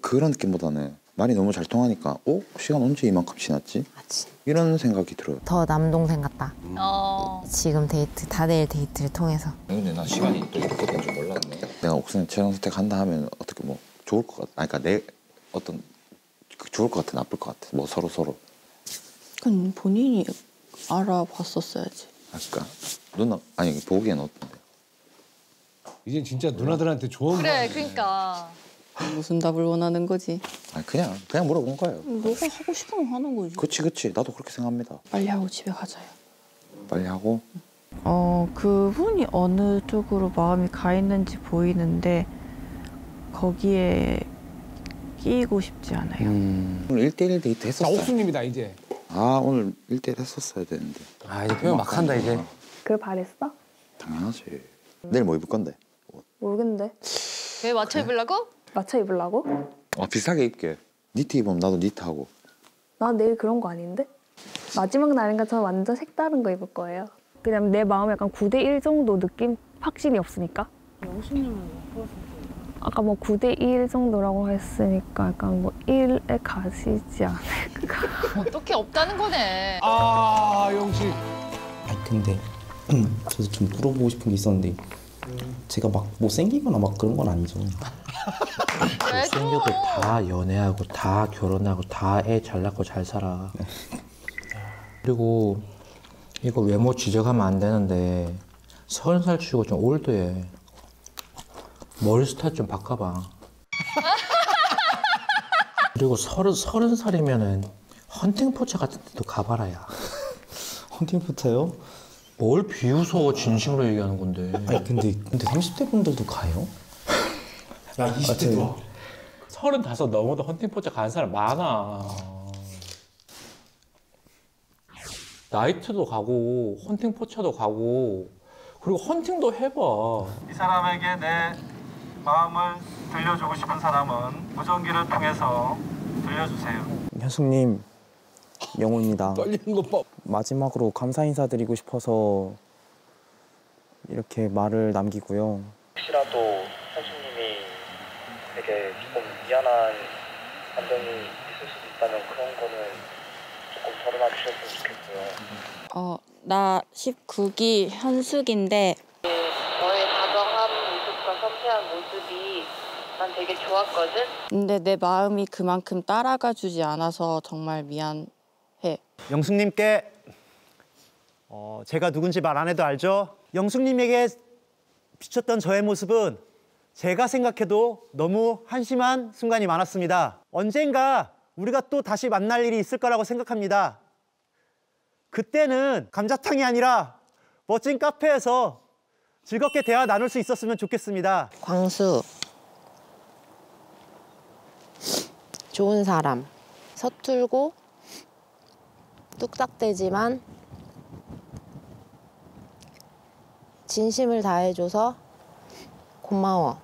그런 느낌보다는 말이 너무 잘 통하니까 어? 시간 언제 이만큼 지났지? 이런 생각이 들어요. 더 남동생 같다. 어. 지금 데이트 다대일 데이트를 통해서. 근데 나 시간이 또 이렇게 된 줄 몰랐네. 내가 옥순님 최종 선택한다 하면 어떻게 뭐 좋을 것 같아. 아니 그러니까 내 어떤 그 좋을 것 같아, 나쁠 것 같아. 뭐 서로 서로. 그건 본인이 알아봤었어야지. 아까 누나 아니 보기엔 어떤데? 이젠 진짜 누나들한테 좋은 그래, 그러니까. 무슨 답을 원하는 거지? 아니 그냥 그냥 물어본 거예요. 너가 하고 싶은 거 하는 거지. 그치 그치 나도 그렇게 생각합니다. 빨리 하고 집에 가자요. 빨리 하고 어, 그분이 어느 쪽으로 마음이 가 있는지 보이는데 거기에 끼이고 싶지 않아요. 오늘 1대1 데이트 자, 했었어요. 옥수님이다 이제. 아 오늘 1대1 했었어야 되는데. 아 이제 표현 막 한다 이제. 그 바랬어? 당연하지. 내일 뭐 입을 건데? 모르겠는데. 왜 맞춰 입으려고? 맞춰 입으려고? 어 비슷하게 입게. 니트 입으면 나도 니트 하고. 나 내일 그런 거 아닌데? 마지막 날인가 저는 완전 색다른 거 입을 거예요. 그냥 내 마음이 약간 9대 1 정도 느낌 확신이 없으니까. 영수님은 뭐 아까 뭐 9대 1 정도라고 했으니까 약간 뭐 1에 가시지 않을까. [laughs] 어떻게 없다는 거네. 아 영식. 아 근데 저도 좀 물어보고 싶은 게 있었는데 제가 막 못생기거나 막 그런 건 아니죠. 생겨도 다 연애하고 다 결혼하고 다 애 잘 낳고 잘 살아. 그리고 이거 외모 지적하면 안 되는데 서른 살 치고 좀 올드해. 머리 스타일 좀 바꿔봐. [laughs] 그리고 서른 서른 살이면은 헌팅 포차 같은 데도 가봐라야. 헌팅 포차요? 뭘 비웃어 진심으로 얘기하는 건데. 아니 근데 근데 30대 분들도 가요? 야 20대 도. 서른 다섯 넘어도 헌팅 포차 가는 사람 많아. 나이트도 가고 헌팅 포차도 가고 그리고 헌팅도 해봐. 이 사람에게 내 마음을 들려주고 싶은 사람은 무전기를 통해서 들려주세요. 현숙님 영호입니다. 떨리는 것 봐. 마지막으로 감사 인사드리고 싶어서 이렇게 말을 남기고요. 혹시라도 현수님이 되게 조금 미안한 감정이 있을 수도 있다면 그런 거는 조금 덜어놔 주셨으면 좋겠고요. 어, 나 19기 현숙인데 너의 다정한 모습과 섬세한 모습이 난 되게 좋았거든. 근데 내 마음이 그만큼 따라가 주지 않아서 정말 미안 해. 영숙님께 어, 제가 누군지 말 안 해도 알죠? 영숙님에게 비쳤던 저의 모습은 제가 생각해도 너무 한심한 순간이 많았습니다. 언젠가 우리가 또 다시 만날 일이 있을 거라고 생각합니다. 그때는 감자탕이 아니라 멋진 카페에서 즐겁게 대화 나눌 수 있었으면 좋겠습니다. 광수. 좋은 사람. 서툴고 뚝딱대지만 진심을 다해줘서 고마워.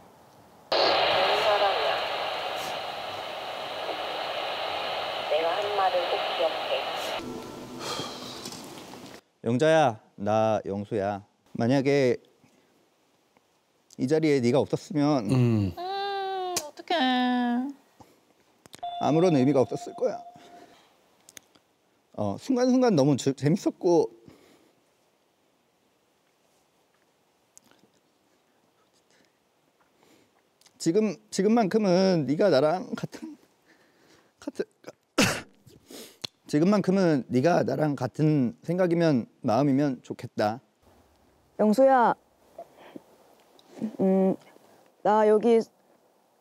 영자야, 나 영수야. 만약에 이 자리에 네가 없었으면 음, 어떡해. 아무런 의미가 없었을 거야. 어, 순간순간 너무 주- 재밌었고 지금 지금만큼은 네가 나랑 같은 같은 [coughs] 지금만큼은 네가 나랑 같은 생각이면 마음이면 좋겠다. 영수야, 음, 나 여기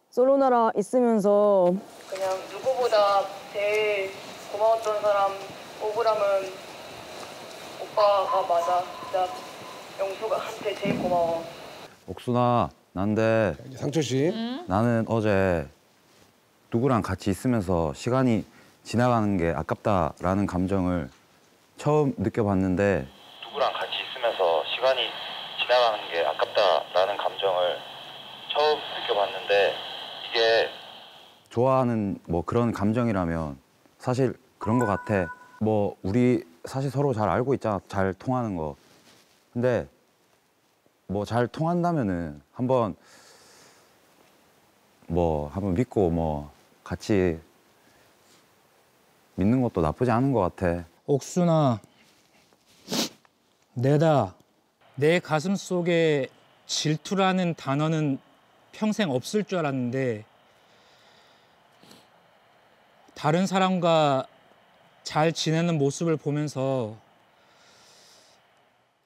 솔로나라 있으면서 그냥 누구보다 제일 고마웠던 사람 오브람은 오빠가 맞아. 진짜 영수가 한테 제일 고마워. 옥순아, 난데 상철 씨. 나는 어제 누구랑 같이 있으면서 시간이 지나가는 게 아깝다라는 감정을 처음 느껴봤는데 누구랑 같이 있으면서 시간이 지나가는 게 아깝다라는 감정을 처음 느껴봤는데 이게 좋아하는 뭐 그런 감정이라면 사실 그런 거 같아. 뭐 우리 사실 서로 잘 알고 있잖아. 잘 통하는 거. 근데 뭐 잘 통한다면은 한번 뭐 한번 믿고 뭐 같이 믿는 것도 나쁘지 않은 것 같아. 옥순아, 내다 내 가슴 속에 질투라는 단어는 평생 없을 줄 알았는데 다른 사람과 잘 지내는 모습을 보면서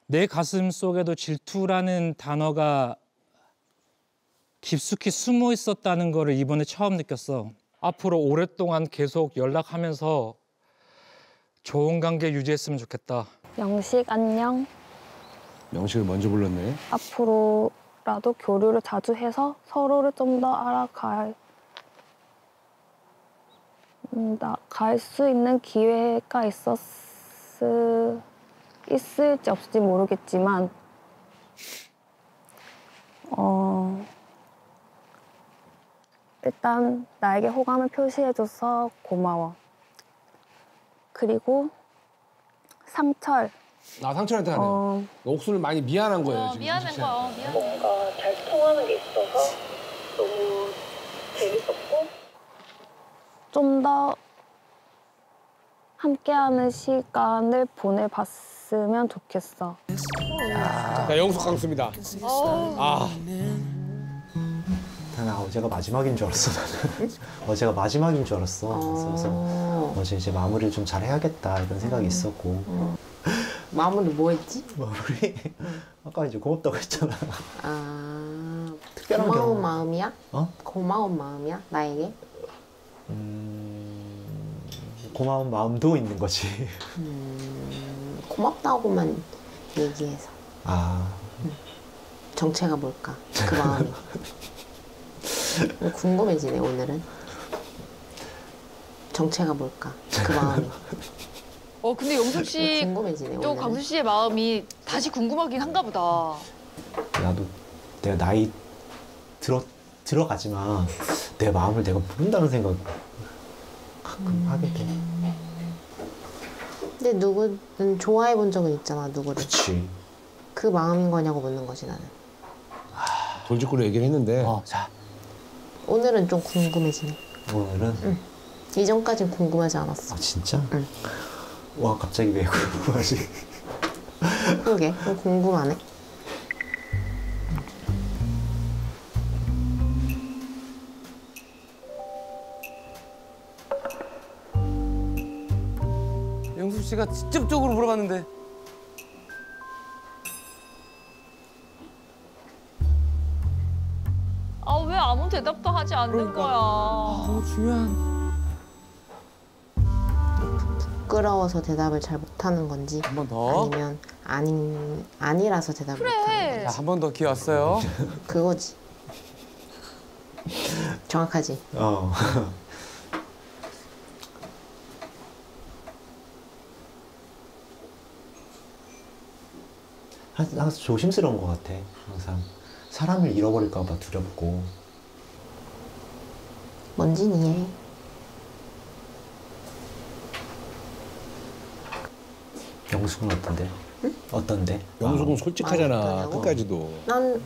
내 가슴 속에도 질투라는 단어가 깊숙이 숨어 있었다는 거를 이번에 처음 느꼈어. 앞으로 오랫동안 계속 연락하면서 좋은 관계 유지했으면 좋겠다. 영식 안녕. 영식을 먼저 불렀네. 앞으로라도 교류를 자주 해서 서로를 좀 더 알아갈 음, 갈수 있는 기회가 있었 있을지 없을지 모르겠지만 어 일단 나에게 호감을 표시해줘서 고마워. 그리고 상철. 아 상철한테 하네요. 어, 옥순을 많이 미안한 거예요 어, 지금. 미안한. 거, 어, 미안. 뭔가 잘 통하는 게 있어서 너무 재밌었고 좀 더 함께하는 시간을 보내봤으면 좋겠어. 자 영숙 강수입니다. 아 나 어제가 마지막인 줄 알았어 나는 [laughs] 어제가 마지막인 줄 알았어 그래서 어제 이제 마무리를 좀 잘 해야겠다 이런 생각이 있었고 마무리 뭐 했지? 마무리 아까 이제 고맙다고 했잖아 아 특별한 고마운 경우. 마음이야? 어? 고마운 마음이야 나에게? 고마운 마음도 있는 거지. 음, 고맙다고만 얘기해서. 아. 정체가 뭘까? 그 마음이. 궁금해지네 오늘은. 정체가 뭘까? 그 마음이. [laughs] 어, 근데 영숙 씨, 궁금해지네 또 오늘은. 광수 씨의 마음이 다시 궁금하긴 한가 보다. 나도 내가 나이 들어 들어가지만 내 마음을 내가 모른다는 생각 가끔 하게 돼 근데 누구든 좋아해 본 적은 있잖아 누구를. 그치. 그 마음인 거냐고 묻는 거지 나는. 돌직구로 얘기를 했는데. 어, 자. 오늘은 좀 궁금해지네. 오늘은? 이전까진 궁금하지 않았어. 아 진짜? 와 갑자기 왜 궁금하지? 그러게 좀 궁금하네 씨가 직접적으로 물어봤는데 아, 왜 아무 대답도 하지 않는 거야. 너무 중요한 부끄러워서 대답을 잘 못하는 건지 한 번 더. 아니면 아닌 아니라서 대답을 그래. 못하는 자, 한 번 더 기회 왔어요. 그거지 정확하지 어 [laughs] 항상 조심스러운 것 같아 항상 사람을 잃어버릴까 봐 두렵고 뭔진 이해해 영숙은 어떤데? 어떤데? 영숙은 아, 솔직하잖아 끝까지도. 난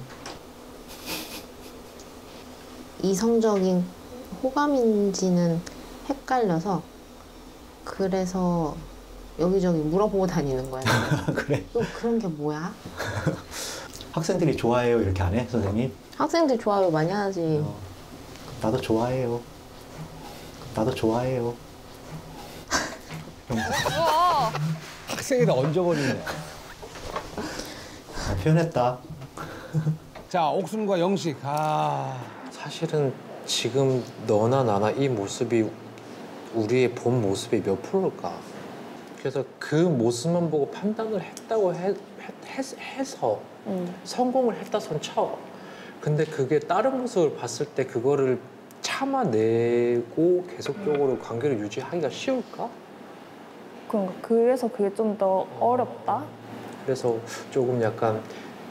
이성적인 호감인지는 헷갈려서 그래서 여기저기 물어보고 다니는 거야. [laughs] 그래? 또 그런 게 뭐야? [laughs] 학생들이 좋아해요 이렇게 안 해? 선생님? 학생들 좋아요 많이 하지. 나도 좋아해요 나도 좋아해요 [laughs] 우와. 학생에다 얹어버리네. 아, 표현했다 자 옥순과 영식. 아 사실은 지금 너나 나나 이 모습이 우리의 본 모습의 몇 프로일까? 그래서 그 모습만 보고 판단을 했다고 해, 해, 해서 성공을 했다 손 쳐. 근데 그게 다른 모습을 봤을 때 그거를 참아내고 계속적으로 관계를 유지하기가 쉬울까? 그러니까 그래서 그게 좀 더 어렵다. 그래서 조금 약간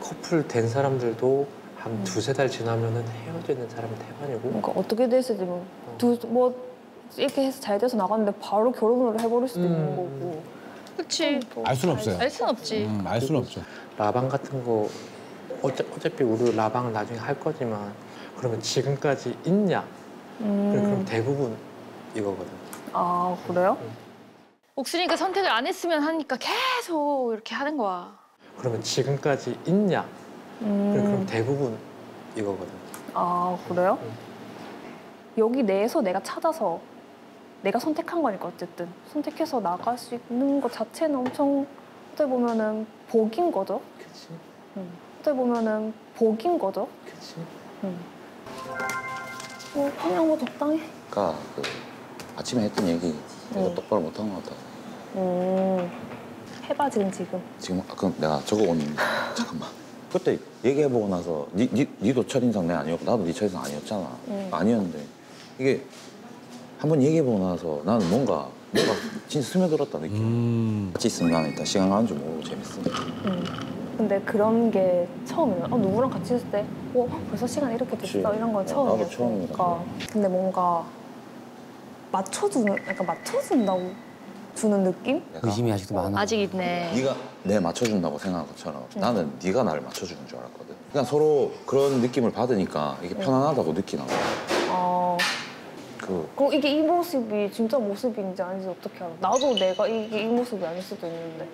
커플 된 사람들도 한 두세 달 지나면은 헤어지는 사람이 대반이고 그러니까 어떻게 됐을지 뭐, 두, 뭐 이렇게 해서 잘 돼서 나갔는데 바로 결혼을 해버릴 수도 있는 거고. 그치. 알 수는 없어요. 알순 없지. 음, 알 수는 없죠. 라방 같은 거 어차, 어차피 우리 라방을 나중에 할 거지만 그러면 지금까지 있냐? 음. 그럼 대부분 이거거든. 아 그래요? 옥순이가 선택을 안 했으면 하니까 계속 이렇게 하는 거야. 그러면 지금까지 있냐? 그럼 음. 대부분 이거거든. 아 그래요? 여기 내에서 내가 찾아서 내가 선택한 거니까 어쨌든 선택해서 나갈 수 있는 것 자체는 엄청 어떻게 보면은 복인 거죠. 그치. 응. 어떻게 보면은 복인 거죠. 그치. 응. 뭐 그냥 뭐 적당히. 그러니까 그 아침에 했던 얘기 내가 응. 똑바로 못한 것 같아. 음. 해봐 지금 지금. 지금 아까 내가 적어온 [laughs] 잠깐만. 그때 얘기해보고 나서 니, 니, 니도 첫인상 내 아니었고 나도 니 첫인상 아니었잖아. 응. 아니었는데 이게 한번 얘기해보고 나서 나는 뭔가 뭔가 진짜 스며들었다 느낌. 같이 있으면 나는 일단 시간 가는 줄 모르고 재밌으니까. 음. 근데 그런 게 처음이에요. 어, 누구랑 같이 있을 때, 어, 벌써 시간 이렇게 됐어. 그치. 이런 건. 나도. 그러니까. 근데 뭔가 맞춰주는, 약간 맞춰준다고 주는 느낌? 의심이 아직도 많아. 아직 있네. 네가 내 맞춰준다고 생각한 것처럼 나는 네가 나를 맞춰주는 줄 알았거든. 그냥 서로 그런 느낌을 받으니까 이게 편안하다고 느끼나 봐. 어, 그 그럼 이게 이 모습이 진짜 모습인지 아닌지 어떻게 알아? 나도 내가 이게 이 모습이 아닐 수도 있는데.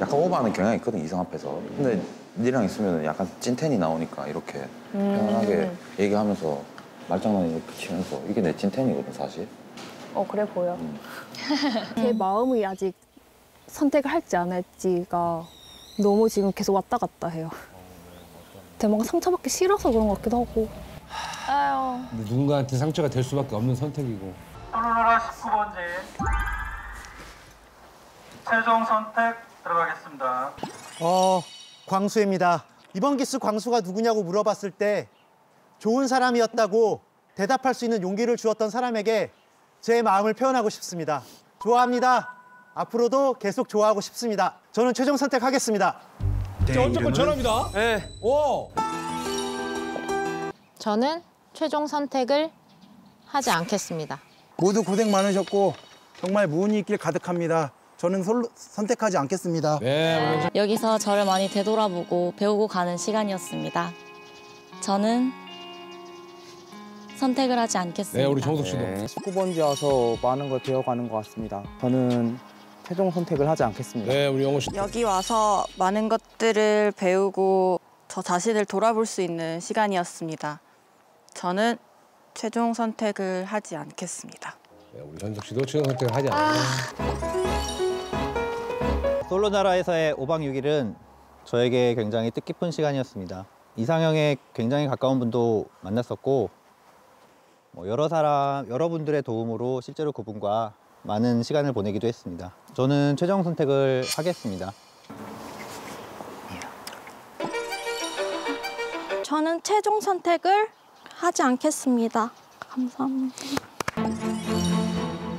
약간 오버하는 경향이 있거든 이성 앞에서. 근데 니랑 있으면 약간 찐텐이 나오니까 이렇게 음. 편안하게 얘기하면서 말장난 이렇게 치면서 이게 내 찐텐이거든 사실. 어, 그래 보여. [laughs] 제 마음이 아직 선택을 할지 안 할지가 너무 지금 계속 왔다 갔다 해요. 제가 뭔가 상처받기 싫어서 그런 것 같기도 하고. 아유. 근데 누군가한테 상처가 될 수밖에 없는 선택이고. 홀로라 19번지 최종 선택 들어가겠습니다. 어, 광수입니다. 이번 기수 광수가 누구냐고 물어봤을 때 좋은 사람이었다고 대답할 수 있는 용기를 주었던 사람에게 제 마음을 표현하고 싶습니다. 좋아합니다. 앞으로도 계속 좋아하고 싶습니다. 저는 최종 선택하겠습니다. 자, 어쨌건 전화입니다. 네. 오. 저는 최종 선택을 하지 않겠습니다. 모두 고생 많으셨고 정말 무운이 있길 가득합니다. 저는 솔로, 선택하지 않겠습니다. 네, 여기서 저를 많이 되돌아보고 배우고 가는 시간이었습니다. 저는 선택을 하지 않겠습니다. 네, 우리 정숙 씨도. 19번지여서 많은 걸 배워가는 것 같습니다. 저는 최종 선택을 하지 않겠습니다. 네, 우리 영호 씨. 여기 와서 많은 것들을 배우고 저 자신을 돌아볼 수 있는 시간이었습니다. 저는 최종 선택을 하지 않겠습니다. 네, 우리 전석 씨도 최종 선택을 하지 않아요. 솔로 나라에서의 5박 6일은 저에게 굉장히 뜻깊은 시간이었습니다. 이상형에 굉장히 가까운 분도 만났었고 뭐 여러 사람 여러분들의 도움으로 실제로 그분과 많은 시간을 보내기도 했습니다. 저는 최종 선택을 하겠습니다. 저는 최종 선택을 하지 않겠습니다. 감사합니다.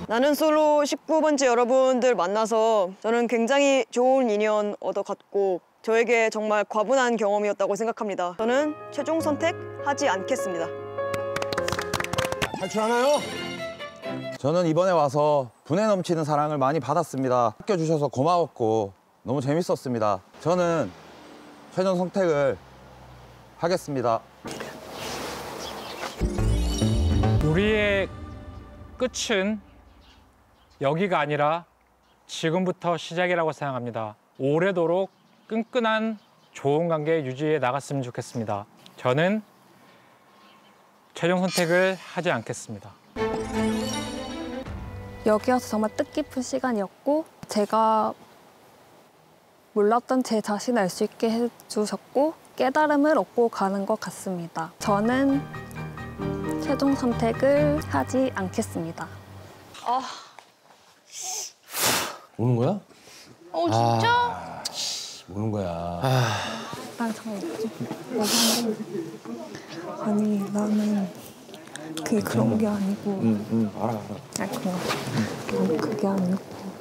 나는 솔로 19번째 여러분들 만나서 저는 굉장히 좋은 인연 얻어갔고 저에게 정말 과분한 경험이었다고 생각합니다. 저는 최종 선택하지 않겠습니다. 탈출하나요? 저는 이번에 와서 분에 넘치는 사랑을 많이 받았습니다. 아껴주셔서 고마웠고 너무 재밌었습니다. 저는 최종 선택을 하겠습니다. 우리의 끝은 여기가 아니라 지금부터 시작이라고 생각합니다. 오래도록 끈끈한 좋은 관계 유지해 나갔으면 좋겠습니다. 저는 최종 선택을 하지 않겠습니다. 여기 와서 정말 뜻깊은 시간이었고 제가 몰랐던 제 자신을 알 수 있게 해주셨고 깨달음을 얻고 가는 것 같습니다. 저는 최종 선택을 하지 않겠습니다. 아, 우는 거야? 어 진짜? 아, 우는 거야. 난 정말 아니 나는 그게 그런 게 아니고 응, 응, 알아, 알아. 아니 그냥 그게 아니고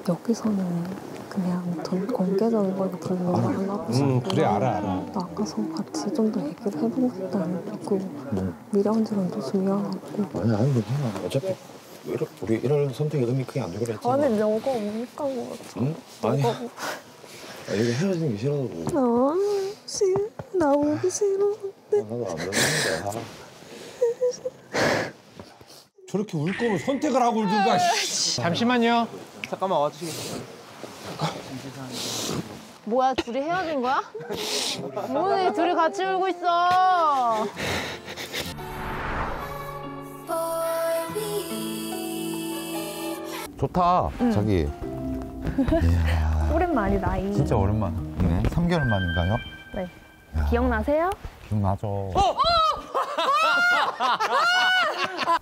여기서는 그냥 전 공개적인 걸 불러고 하려고 음, 그래, 알아, 알아. 나가서 같이 좀 더 얘기를 해보고 싶다는 조금 미련지랑도 좀 미안하고 아니 아니 괜찮아. 어차피 이럴- 우리 이런 선택의 의미 크게 안 두기로 했잖아. 아니 너가 뭡니까 뭐 응? 아니 아, 여기 헤어지는 게 싫어서 그래. 나 싫어 나 오기 싫어 나도 안 되는데. [laughs] 저렇게 울 거면 선택을 하고 울든가. 씨. 잠시만요. 잠깐만 와주시겠어요? 뭐야 둘이 헤어진 거야? 뭐네 둘이 같이 울고 있어. 좋다, 자기. 오랜만이 나이 진짜 오랜만이네. 3개월 만인가요? 네 기억나세요? 기억나죠.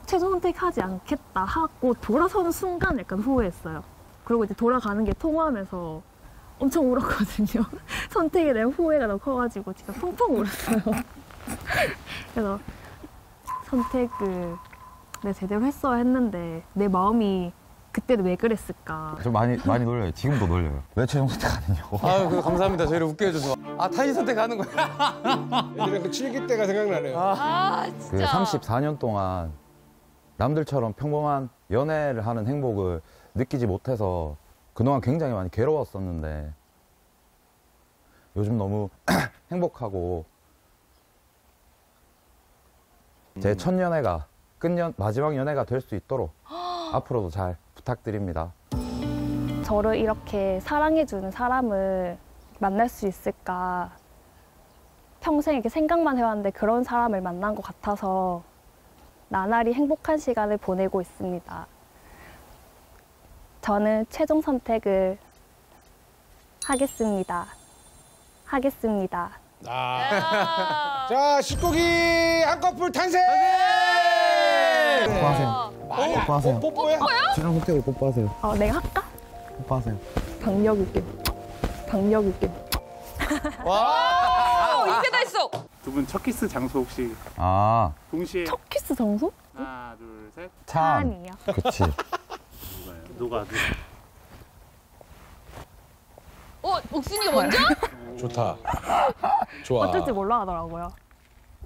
최종 선택하지 않겠다 하고 돌아서는 순간 약간 후회했어요. 그리고 이제 돌아가는 게 통화하면서 엄청 울었거든요. [laughs] 선택에 대한 후회가 너무 커가지고 진짜 펑펑 울었어요. [laughs] 그래서 선택을 내 제대로 했어야 했는데 내 마음이 그때는 왜 그랬을까. 저 많이 많이 놀려요. 지금도 놀려요. 왜 최종 선택 안 했냐고. 아유, 그 감사합니다. 저희를 웃게 해줘서. 아, 타이 선택하는 거야. [laughs] 예전에 그 7기 때가 생각나네요. 아그 34년 동안 남들처럼 평범한 연애를 하는 행복을 느끼지 못해서 그동안 굉장히 많이 괴로웠었는데 요즘 너무 [clears throat] 행복하고 제첫 연애가 끝연 마지막 연애가 될 수 있도록 [gasps] 앞으로도 잘 부탁드립니다. 저를 이렇게 사랑해주는 사람을 만날 수 있을까 평생 이렇게 생각만 해왔는데 그런 사람을 만난 것 같아서 나날이 행복한 시간을 보내고 있습니다. 저는 최종 선택을 하겠습니다. 하겠습니다. 아. 자, 19기 한 커플 탄생! 뽀뽀하세요. 뽀뽀하세요. 뽀뽀야? 최종 선택을 뽀뽀하세요. 어, 내가 할까? 뽀뽀하세요. 박력 있게. 박력 있게. 와, 이게 다 있어. 두 분 첫 키스 장소 혹시 아, 동시에 첫 키스 장소? 하나 둘 셋. 참. 찬이요. 그치. 누가 어, 옥순이가 먼저? [laughs] 좋다. 좋아. 어쩔 줄 몰라 하더라고요.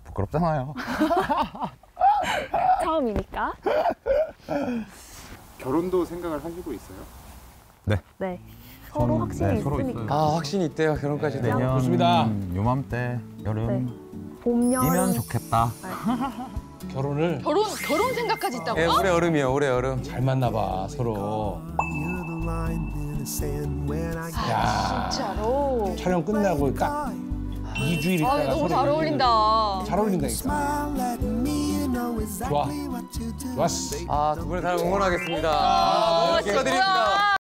부끄럽잖아요. [laughs] 처음이니까. 결혼도 생각을 하시고 있어요? 네. 네. 서로 확신이 네, 서로 있으니까. 있어요. 아 확신이 있대요 결혼까지 되면. 내년 좋습니다. 요맘때 여름 네. 봄, 여름. 이면 좋겠다. 결혼을 결혼 결혼 생각까지 있다고? 예, 올해 여름이요 올해 여름. 잘 만나 봐, 서로. 야, 진짜로. 촬영 끝나고 딱 2주일 있다가 아, 너무 서로 잘 어울린다. 잘 어울린다니까. 좋아. 좋았어. 아 두 분을 다 응원하겠습니다. 아, 너무 축하드립니다.